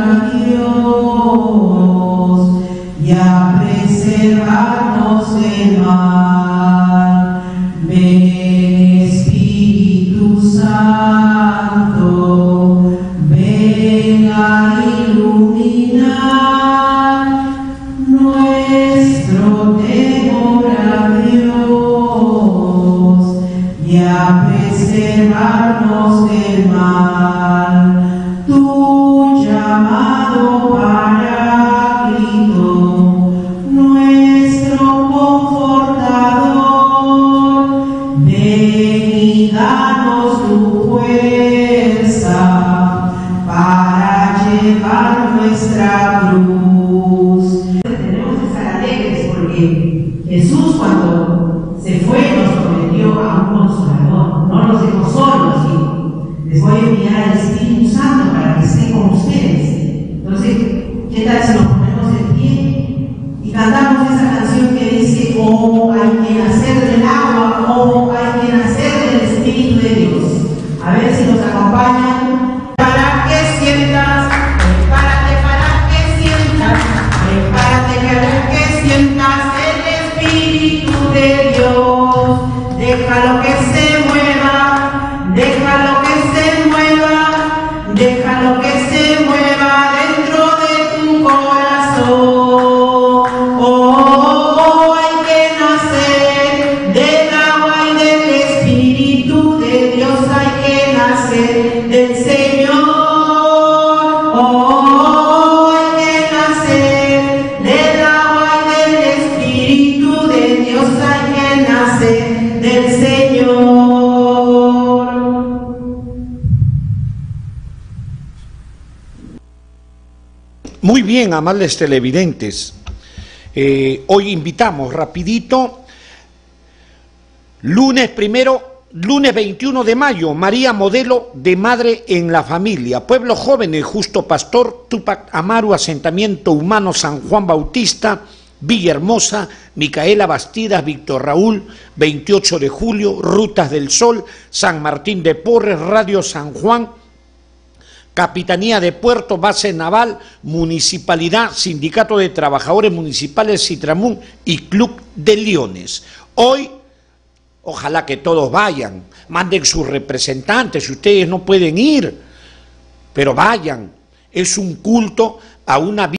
F: Adiós. Amables televidentes. Eh, hoy invitamos rapidito, lunes primero, lunes 21 de mayo, María Modelo de Madre en la Familia, Pueblo Jóvenes, Justo Pastor, Tupac Amaru, Asentamiento Humano San Juan Bautista, Villahermosa, Micaela Bastidas, Víctor Raúl, 28 de julio, Rutas del Sol, San Martín de Porres, Radio San Juan, Capitanía de Puerto, Base Naval, Municipalidad, Sindicato de Trabajadores Municipales Citramún y Club de Leones. Hoy, ojalá que todos vayan, manden sus representantes, si ustedes no pueden ir, pero vayan. Es un culto a una vida.